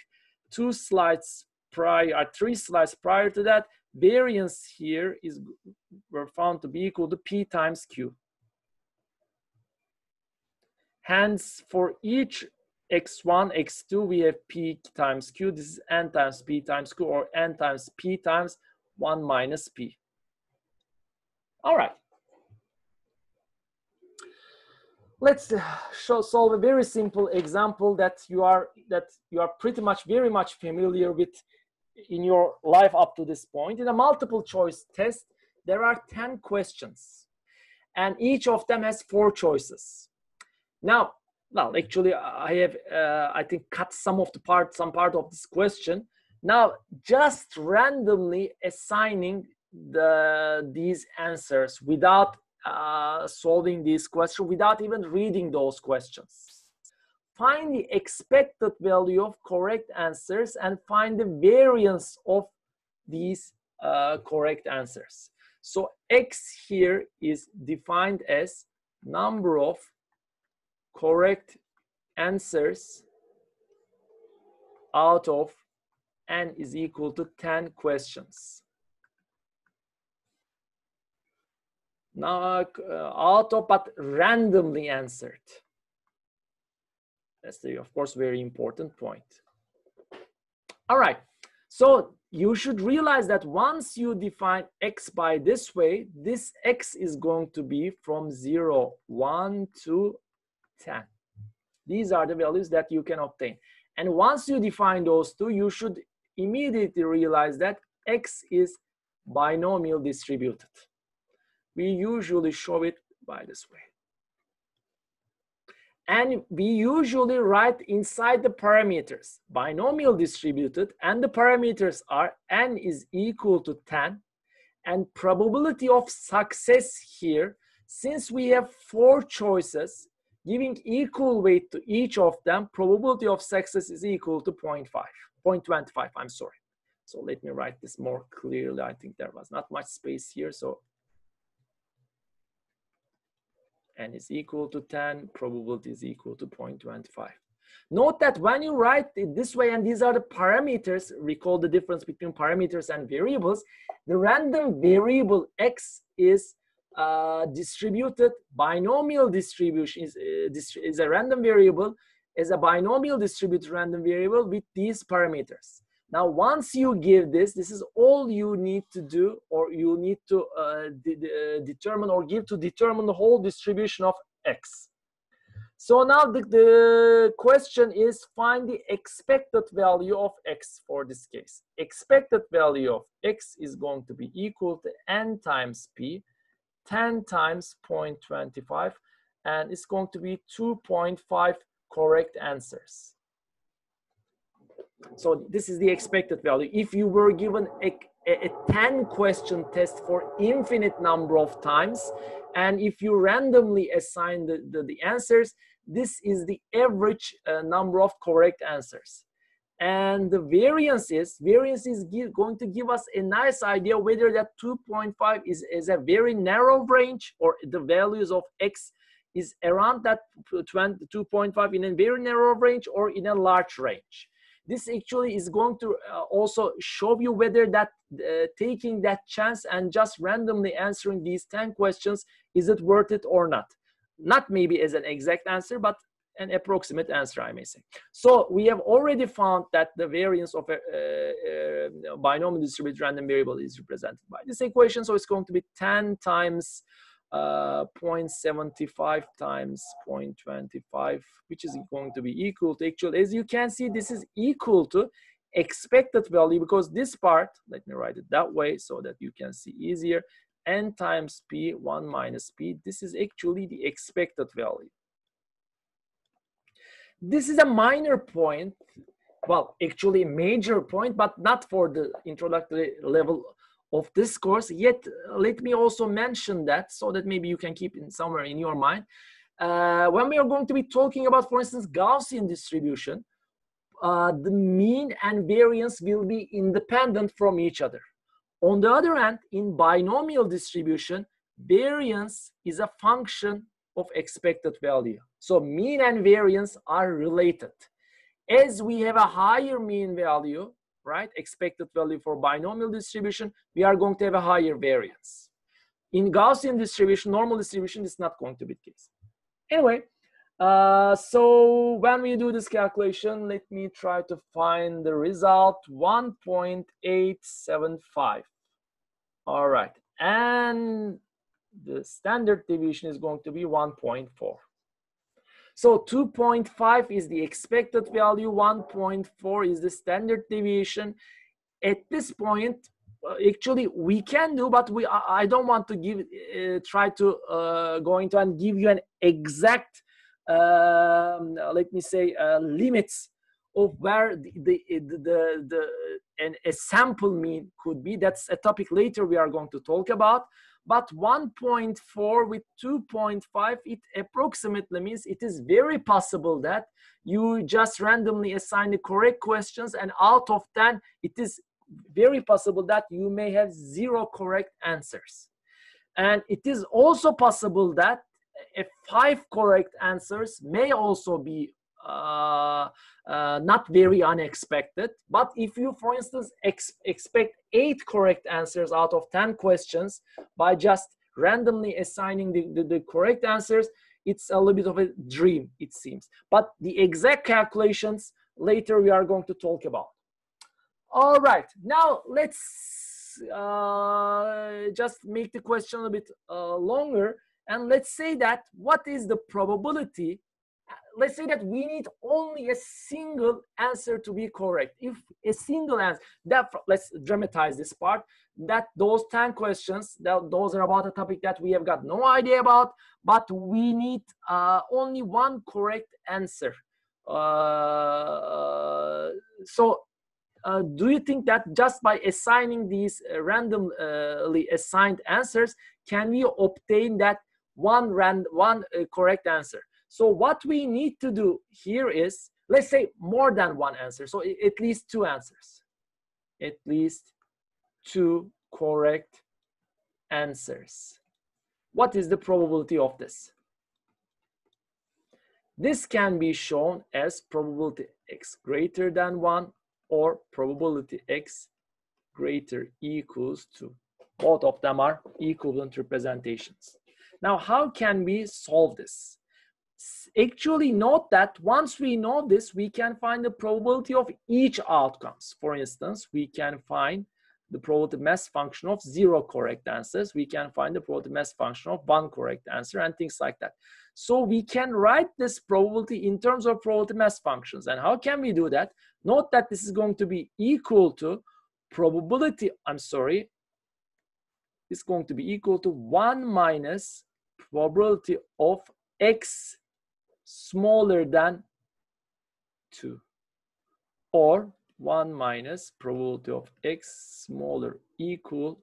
two slides prior, uh, three slides prior to that, variance here is were found to be equal to P times Q. Hence, for each x1, x2, we have P times Q. This is N times P times Q or N times P times 1 minus p. All right. Let's uh, show, solve a very simple example that you are that you are pretty much very much familiar with in your life up to this point. In a multiple choice test, there are 10 questions and each of them has four choices. Now, well, actually I have, uh, I think cut some of the part, some part of this question now, just randomly assigning the, these answers without uh, solving these questions, without even reading those questions. Find the expected value of correct answers and find the variance of these uh, correct answers. So X here is defined as number of correct answers out of n is equal to 10 questions. Now, uh, auto, but randomly answered. That's the, of course, very important point. All right, so you should realize that once you define x by this way, this x is going to be from 0, 1 to 10. These are the values that you can obtain. And once you define those two, you should immediately realize that x is binomial distributed. We usually show it by this way. And we usually write inside the parameters, binomial distributed, and the parameters are n is equal to 10, and probability of success here, since we have four choices, giving equal weight to each of them, probability of success is equal to 0.5. 0.25, I'm sorry. So let me write this more clearly. I think there was not much space here. So n is equal to 10, probability is equal to 0.25. Note that when you write it this way, and these are the parameters, recall the difference between parameters and variables, the random variable x is uh, distributed, binomial distribution is, uh, is a random variable is a binomial distributed random variable with these parameters. Now, once you give this, this is all you need to do or you need to uh, de de determine or give to determine the whole distribution of x. So now the, the question is find the expected value of x for this case. Expected value of x is going to be equal to n times p, 10 times 0.25, and it's going to be 2.5 correct answers. So this is the expected value. If you were given a, a, 10 question test for infinite number of times, and if you randomly assign the, the, the answers, this is the average uh, number of correct answers and the variance is variance is give, going to give us a nice idea whether that 2.5 is, is a very narrow range or the values of x is around that 2.5 in a very narrow range or in a large range this actually is going to uh, also show you whether that uh, taking that chance and just randomly answering these 10 questions is it worth it or not not maybe as an exact answer but an approximate answer, I may say. So we have already found that the variance of a, uh, uh, binomial distributed random variable is represented by this equation. So it's going to be 10 times uh, 0.75 times 0.25, which is going to be equal to actual. As you can see, this is equal to expected value because this part, let me write it that way so that you can see easier, n times p, 1 minus p, this is actually the expected value. This is a minor point, well, actually a major point, but not for the introductory level of this course. Yet, let me also mention that so that maybe you can keep it somewhere in your mind. Uh, when we are going to be talking about, for instance, Gaussian distribution, uh, the mean and variance will be independent from each other. On the other hand, in binomial distribution, variance is a function of expected value. So mean and variance are related. As we have a higher mean value, right, expected value for binomial distribution, we are going to have a higher variance. In Gaussian distribution, normal distribution is not going to be the case. Anyway, uh, so when we do this calculation, let me try to find the result 1.875. All right, and the standard deviation is going to be 1.4. So 2.5 is the expected value, 1.4 is the standard deviation. At this point, uh, actually we can do, but we I don't want to give uh, try to uh, go into and give you an exact, um, let me say, uh, limits of where the the the, the, a sample mean could be. That's a topic later we are going to talk about but 1.4 with 2.5 it approximately means it is very possible that you just randomly assign the correct questions and out of 10 it is very possible that you may have zero correct answers. And it is also possible that if five correct answers may also be uh, uh, not very unexpected. But if you, for instance, ex expect eight correct answers out of 10 questions by just randomly assigning the, the, the, correct answers, it's a little bit of a dream, it seems. But the exact calculations later we are going to talk about. All right, now let's uh, just make the question a bit uh, longer and let's say that what is the probability let's say that we need only a single answer to be correct. If a single answer, that let's dramatize this part, that those 10 questions, that those are about a topic that we have got no idea about, but we need uh, only one correct answer. Uh, so uh, do you think that just by assigning these uh, randomly assigned answers, can we obtain that one, one uh, correct answer? So what we need to do here is, let's say more than one answer. So at least two answers, at least two correct answers. What is the probability of this? This can be shown as probability x greater than 1 or probability x greater equals to. Both of them are equivalent representations. Now, how can we solve this? Actually note that once we know this, we can find the probability of each outcomes. For instance, we can find the probability mass function of zero correct answers. We can find the probability mass function of one correct answer and things like that. So we can write this probability in terms of probability mass functions. And how can we do that? Note that this is going to be equal to probability, I'm sorry, it's going to be equal to 1 minus probability of x smaller than 2 or 1 minus probability of x smaller equal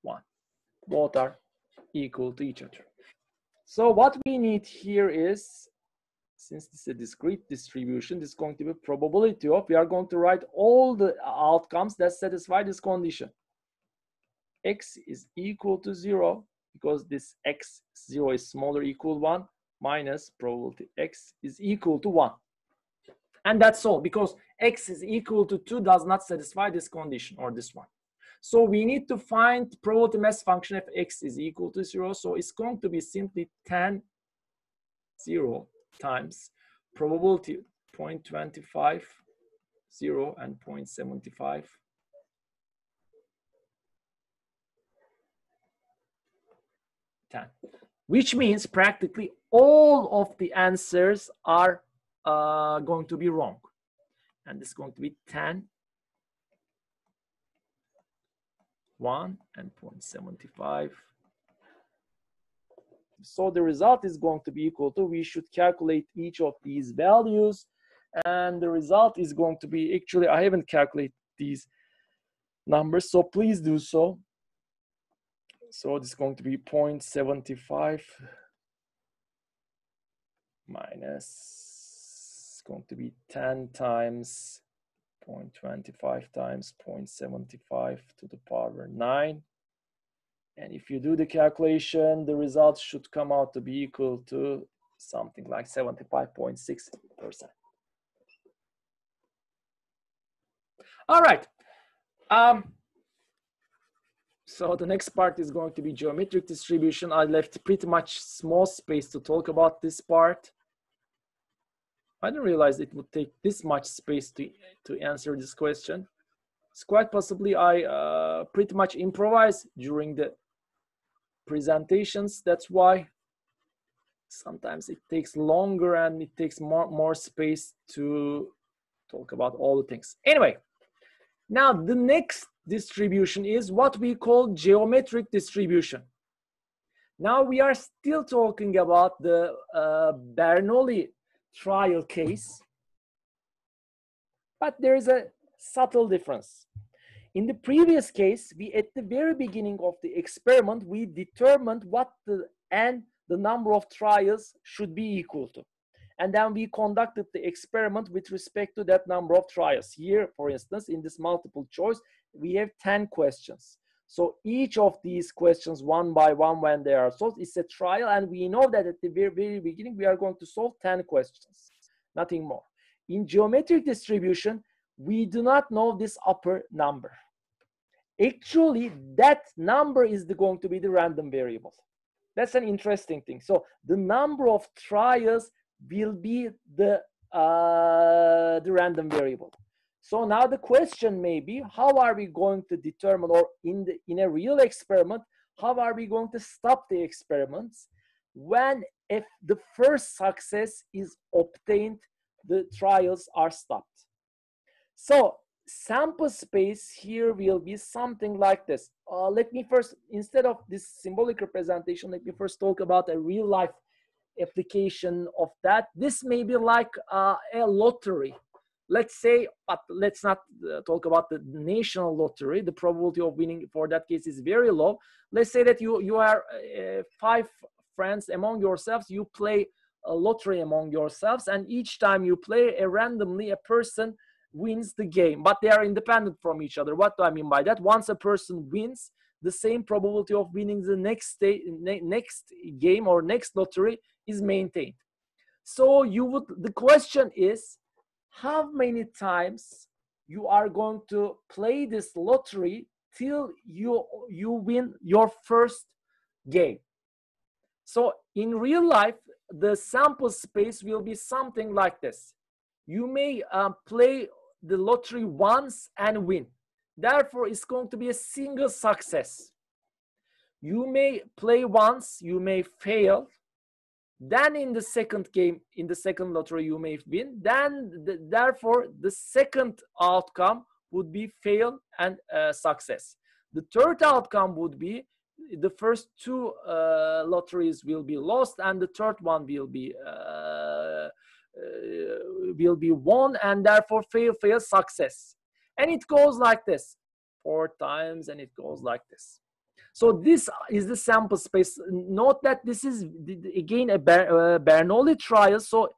1 both are equal to each other. So what we need here is since this is a discrete distribution, this is going to be probability of, we are going to write all the outcomes that satisfy this condition. x is equal to zero because this x zero is smaller equal one minus probability x is equal to one. And that's all because x is equal to two does not satisfy this condition or this one. So we need to find probability mass function if x is equal to zero. So it's going to be simply 10, zero times probability 0.25, 0 and 0.75. Ten, which means practically all of the answers are uh, going to be wrong. And is going to be 10, 1 and 0.75. So the result is going to be equal to, we should calculate each of these values and the result is going to be, actually I haven't calculated these numbers, so please do so. So this is going to be 0.75 minus, going to be 10 times 0.25 times 0.75 to the power 9 and if you do the calculation, the results should come out to be equal to something like 75.6%. All right. Um, so the next part is going to be geometric distribution. I left pretty much small space to talk about this part. I didn't realize it would take this much space to, to answer this question. It's quite possibly I uh, pretty much improvise during the presentations. That's why sometimes it takes longer and it takes more, more space to talk about all the things. Anyway, now the next distribution is what we call geometric distribution. Now we are still talking about the uh, Bernoulli trial case, but there is a subtle difference. In the previous case, we at the very beginning of the experiment, we determined what the n, the number of trials should be equal to. And then we conducted the experiment with respect to that number of trials. Here, for instance, in this multiple choice, we have 10 questions. So each of these questions, one by one, when they are solved, is a trial. And we know that at the very, very beginning, we are going to solve 10 questions, nothing more. In geometric distribution, we do not know this upper number. Actually, that number is the, going to be the random variable. That's an interesting thing. So the number of trials will be the, uh, the random variable. So now the question may be, how are we going to determine, or in, the, in a real experiment, how are we going to stop the experiments when if the first success is obtained, the trials are stopped. So sample space here will be something like this. Uh, let me first, instead of this symbolic representation, let me first talk about a real life application of that. This may be like uh, a lottery. Let's say, but let's not uh, talk about the national lottery. The probability of winning for that case is very low. Let's say that you, you are uh, five friends among yourselves, you play a lottery among yourselves, and each time you play a randomly a person wins the game, but they are independent from each other. What do I mean by that? Once a person wins, the same probability of winning the next day, next game or next lottery is maintained. So you would the question is how many times you are going to play this lottery till you you win your first game. So in real life, the sample space will be something like this. You may uh, play the lottery once and win. Therefore, it's going to be a single success. You may play once, you may fail. Then in the second game, in the second lottery, you may win. Then, the, therefore, the second outcome would be fail and uh, success. The third outcome would be the first two uh, lotteries will be lost and the third one will be uh, uh, will be won and therefore fail fail success and it goes like this four times and it goes like this so this is the sample space note that this is again a uh, bernoulli trial so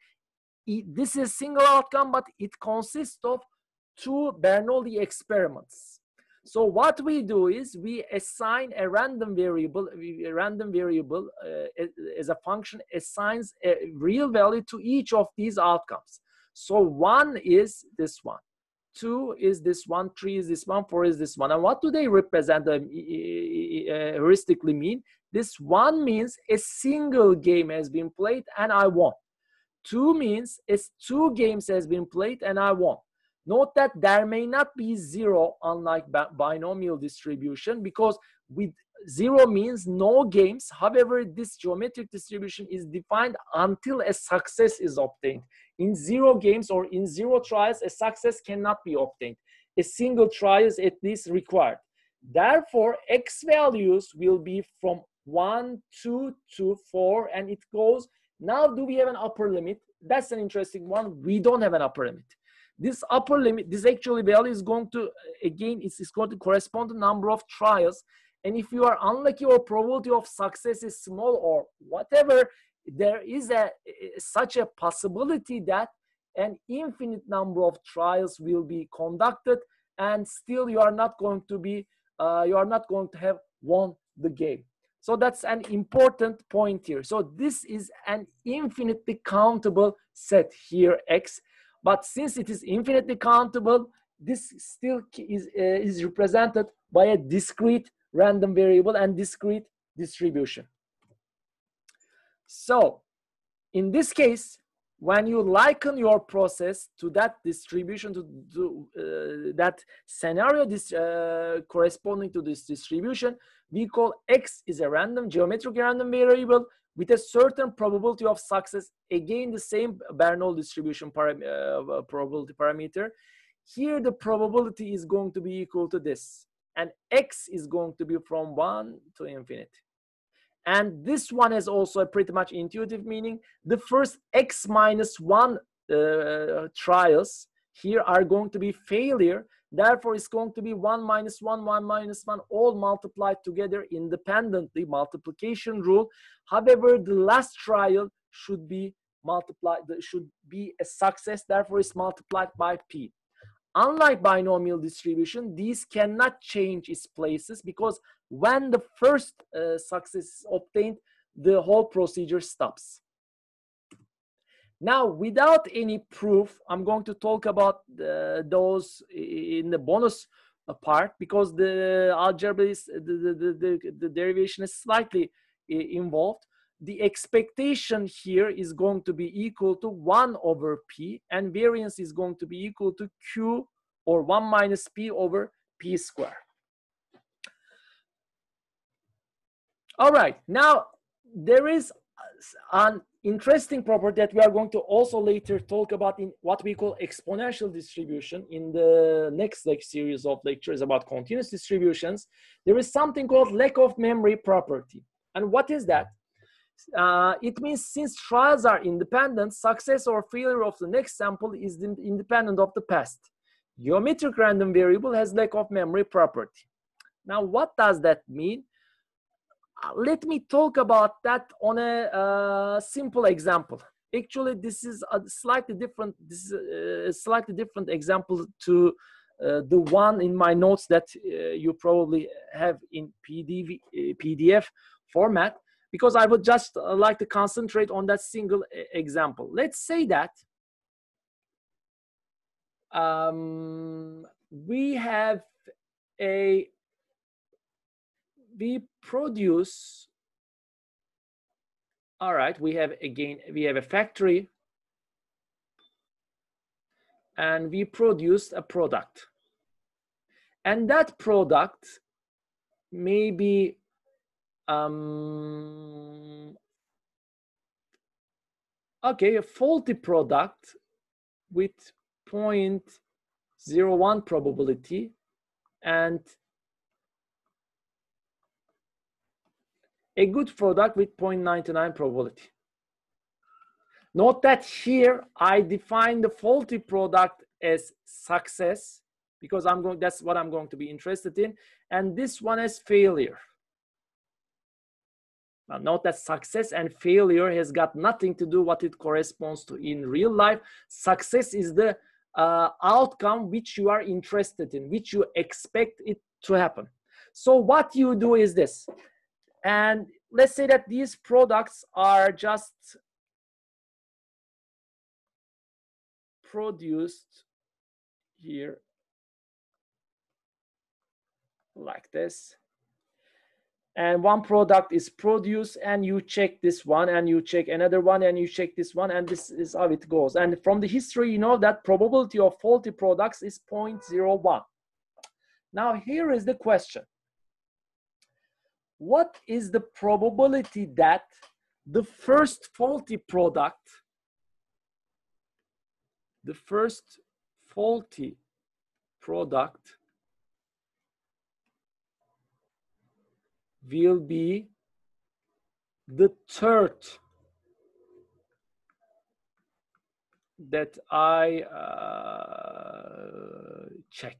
this is a single outcome, but it consists of two Bernoulli experiments. So what we do is we assign a random variable, a random variable uh, as a function assigns a real value to each of these outcomes. So one is this one, two is this one, three is this one, four is this one. And what do they represent uh, heuristically mean? This one means a single game has been played and I won. Two means it's two games has been played and I won. Note that there may not be zero unlike binomial distribution because with zero means no games. However, this geometric distribution is defined until a success is obtained. In zero games or in zero trials, a success cannot be obtained. A single trial is at least required. Therefore, x values will be from 1, 2 to 4, and it goes. Now, do we have an upper limit? That's an interesting one. We don't have an upper limit. This upper limit, this actually value is going to, again, it's, it's going to correspond to number of trials. And if you are unlucky or probability of success is small or whatever, there is a such a possibility that an infinite number of trials will be conducted and still you are not going to be, uh, you are not going to have won the game. So that's an important point here. So this is an infinitely countable set here, X. But since it is infinitely countable, this still is, uh, is represented by a discrete random variable and discrete distribution. So in this case, when you liken your process to that distribution, to, to uh, that scenario this, uh, corresponding to this distribution, we call x is a random geometric random variable with a certain probability of success, again, the same Bernoulli distribution param uh, probability parameter. Here, the probability is going to be equal to this, and x is going to be from 1 to infinity. And this one has also a pretty much intuitive meaning. The first x minus 1 uh, trials here are going to be failure Therefore, it's going to be 1 minus 1, 1 minus 1, all multiplied together independently, multiplication rule. However, the last trial should be multiplied, should be a success, therefore it's multiplied by p. Unlike binomial distribution, these cannot change its places because when the first uh, success is obtained, the whole procedure stops. Now, without any proof, I'm going to talk about the, those in the bonus uh, part because the algebra is the, the, the, the derivation is slightly uh, involved. The expectation here is going to be equal to 1 over p and variance is going to be equal to q or 1 minus p over p square. All right, now there is an interesting property that we are going to also later talk about in what we call exponential distribution in the next like series of lectures about continuous distributions. There is something called lack of memory property. And what is that uh, it means since trials are independent success or failure of the next sample is independent of the past geometric random variable has lack of memory property now what does that mean uh, let me talk about that on a uh, simple example. Actually, this is a slightly different. This is a slightly different example to uh, the one in my notes that uh, you probably have in PDF, PDF format because I would just uh, like to concentrate on that single example. Let's say that um, we have a we produce all right we have again we have a factory and we produced a product and that product may be um, okay a faulty product with 0.01 probability and a good product with 0.99 probability. Note that here I define the faulty product as success because I'm going, that's what I'm going to be interested in. And this one as failure. Now note that success and failure has got nothing to do what it corresponds to in real life. Success is the uh, outcome which you are interested in, which you expect it to happen. So what you do is this. And let's say that these products are just produced here like this and one product is produced and you check this one and you check another one and you check this one and this is how it goes. And from the history you know that probability of faulty products is 0.01 now here is the question. What is the probability that the first faulty product the first faulty product will be the third that I uh, check.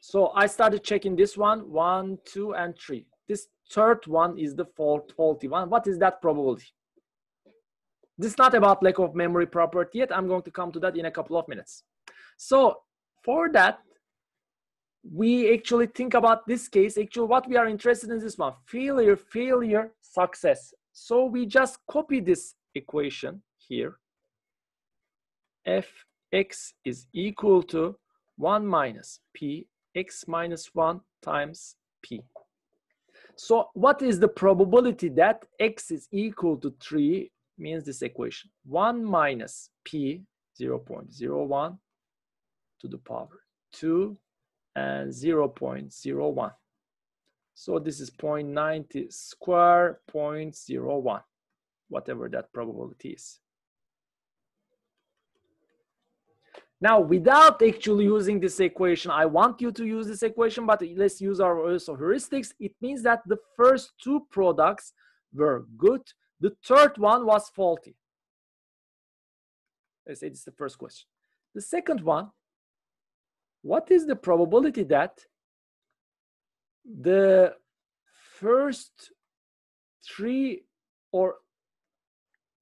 So I started checking this one, one, two, and three. This third one is the fault, faulty one. What is that probability? This is not about lack of memory property yet. I'm going to come to that in a couple of minutes. So for that, we actually think about this case, actually what we are interested in this one, failure, failure, success. So we just copy this equation here. fx is equal to 1 minus p, x minus 1 times p. So what is the probability that x is equal to 3 means this equation. 1 minus p, 0 0.01 to the power 2 and 0.01. So this is 0.90 square 0.01, whatever that probability is. Now, without actually using this equation, I want you to use this equation, but let's use our heuristics. It means that the first two products were good. The third one was faulty. Let's say this is the first question. The second one what is the probability that the first three or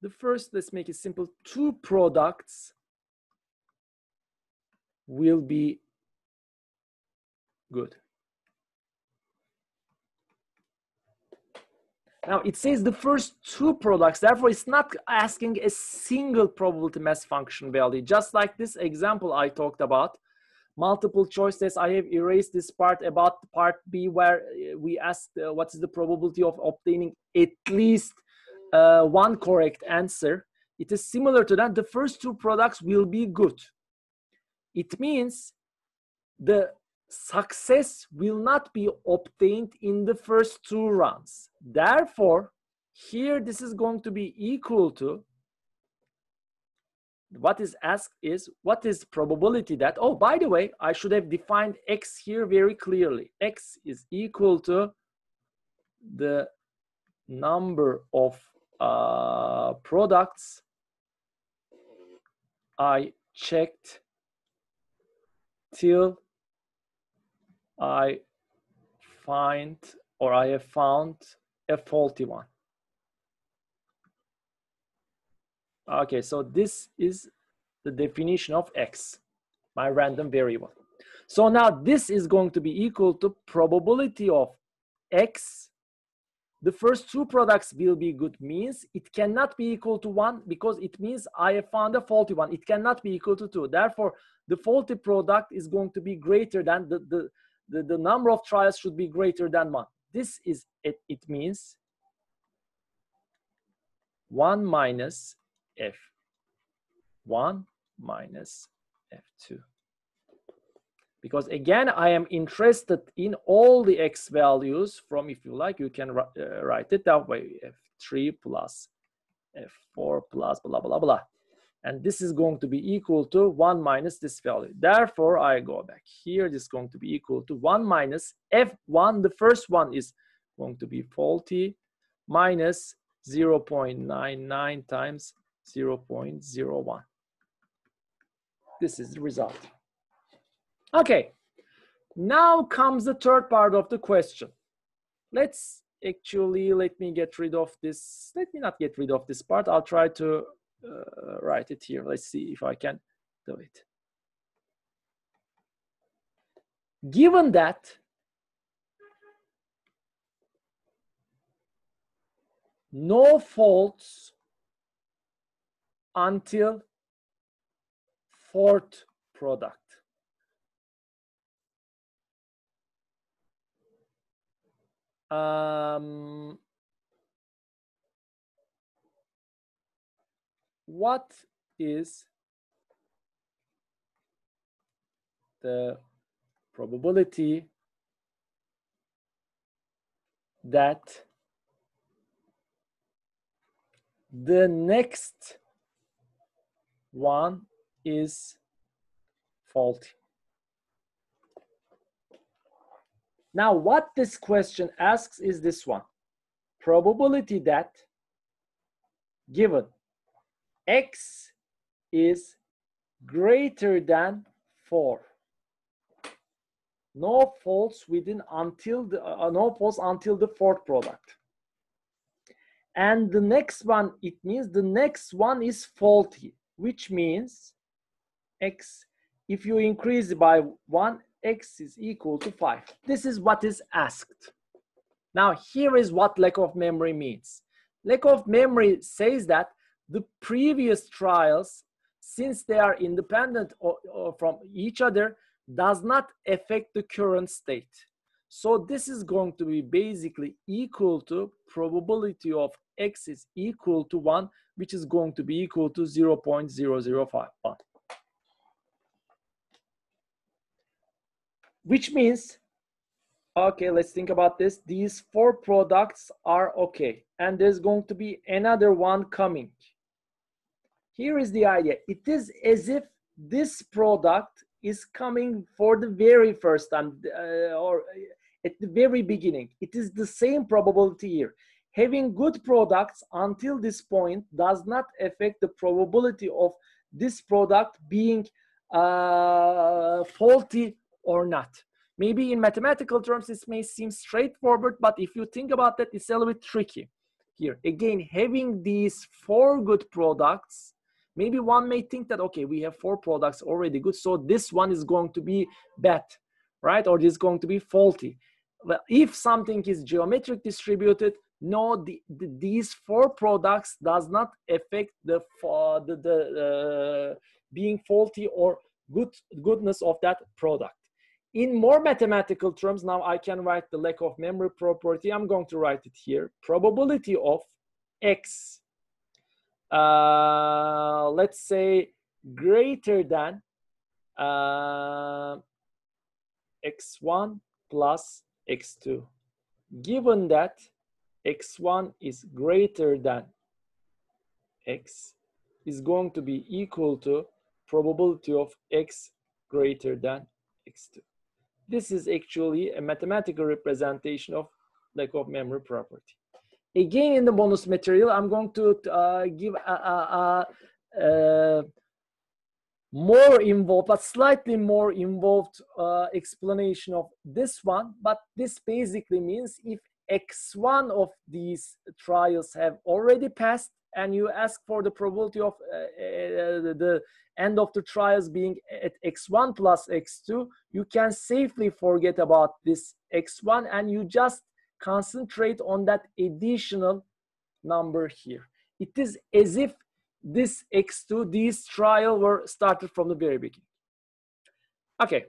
the first, let's make it simple, two products will be good. Now it says the first two products, therefore it's not asking a single probability mass function value, just like this example I talked about multiple choices. I have erased this part about part B where uh, we asked uh, what is the probability of obtaining at least uh, one correct answer. It is similar to that. The first two products will be good. It means the success will not be obtained in the first two rounds. Therefore, here this is going to be equal to what is asked is what is probability that oh by the way i should have defined x here very clearly. x is equal to the number of uh, products i checked till i find or i have found a faulty one Okay, so this is the definition of x, my random variable. So now this is going to be equal to probability of x. The first two products will be good means it cannot be equal to one because it means I found a faulty one. It cannot be equal to two. Therefore, the faulty product is going to be greater than the, the, the, the number of trials should be greater than one. This is it, it means 1 minus f1 minus f2. Because again, I am interested in all the x values from, if you like, you can uh, write it that way, f3 plus f4 plus blah, blah, blah. And this is going to be equal to 1 minus this value. Therefore, I go back here. This is going to be equal to 1 minus f1. The first one is going to be faulty minus 0.99 times 0.01. This is the result. Okay, now comes the third part of the question. let's actually, let me get rid of this. Let me not get rid of this part. I'll try to uh, write it here. Let's see if I can do it. Given that no faults until fourth product. Um, what is the probability that the next one is faulty. Now, what this question asks is this one. Probability that given x is greater than 4. No faults within until the uh, no faults until the fourth product. And the next one, it means the next one is faulty, which means x, if you increase by 1, x is equal to 5. This is what is asked. Now, here is what lack of memory means. Lack of memory says that the previous trials, since they are independent or, or from each other, does not affect the current state. So this is going to be basically equal to probability of x is equal to 1, which is going to be equal to 0 0.0051. Which means, okay, let's think about this. These four products are okay. And there's going to be another one coming. Here is the idea. It is as if this product is coming for the very first time uh, or at the very beginning. It is the same probability here. Having good products until this point does not affect the probability of this product being uh, faulty or not. Maybe in mathematical terms, this may seem straightforward, but if you think about that, it's a little bit tricky here. Again, having these four good products, maybe one may think that, okay, we have four products already good, so this one is going to be bad, right? Or this is going to be faulty well, if something is geometric distributed, no, the, the, these four products does not affect the, uh, the, the uh, being faulty or good goodness of that product. In more mathematical terms, now I can write the lack of memory property. I'm going to write it here. Probability of x, uh, let's say greater than uh, x1 plus x2. Given that x1 is greater than x is going to be equal to probability of x greater than x2. This is actually a mathematical representation of lack of memory property. Again, in the bonus material, I'm going to uh, give a, a, a, more involved, but slightly more involved uh, explanation of this one. But this basically means if X1 of these trials have already passed and you ask for the probability of uh, uh, the end of the trials being at X1 plus X2, you can safely forget about this X1 and you just concentrate on that additional number here. It is as if this X2, these trial were started from the very beginning. Okay,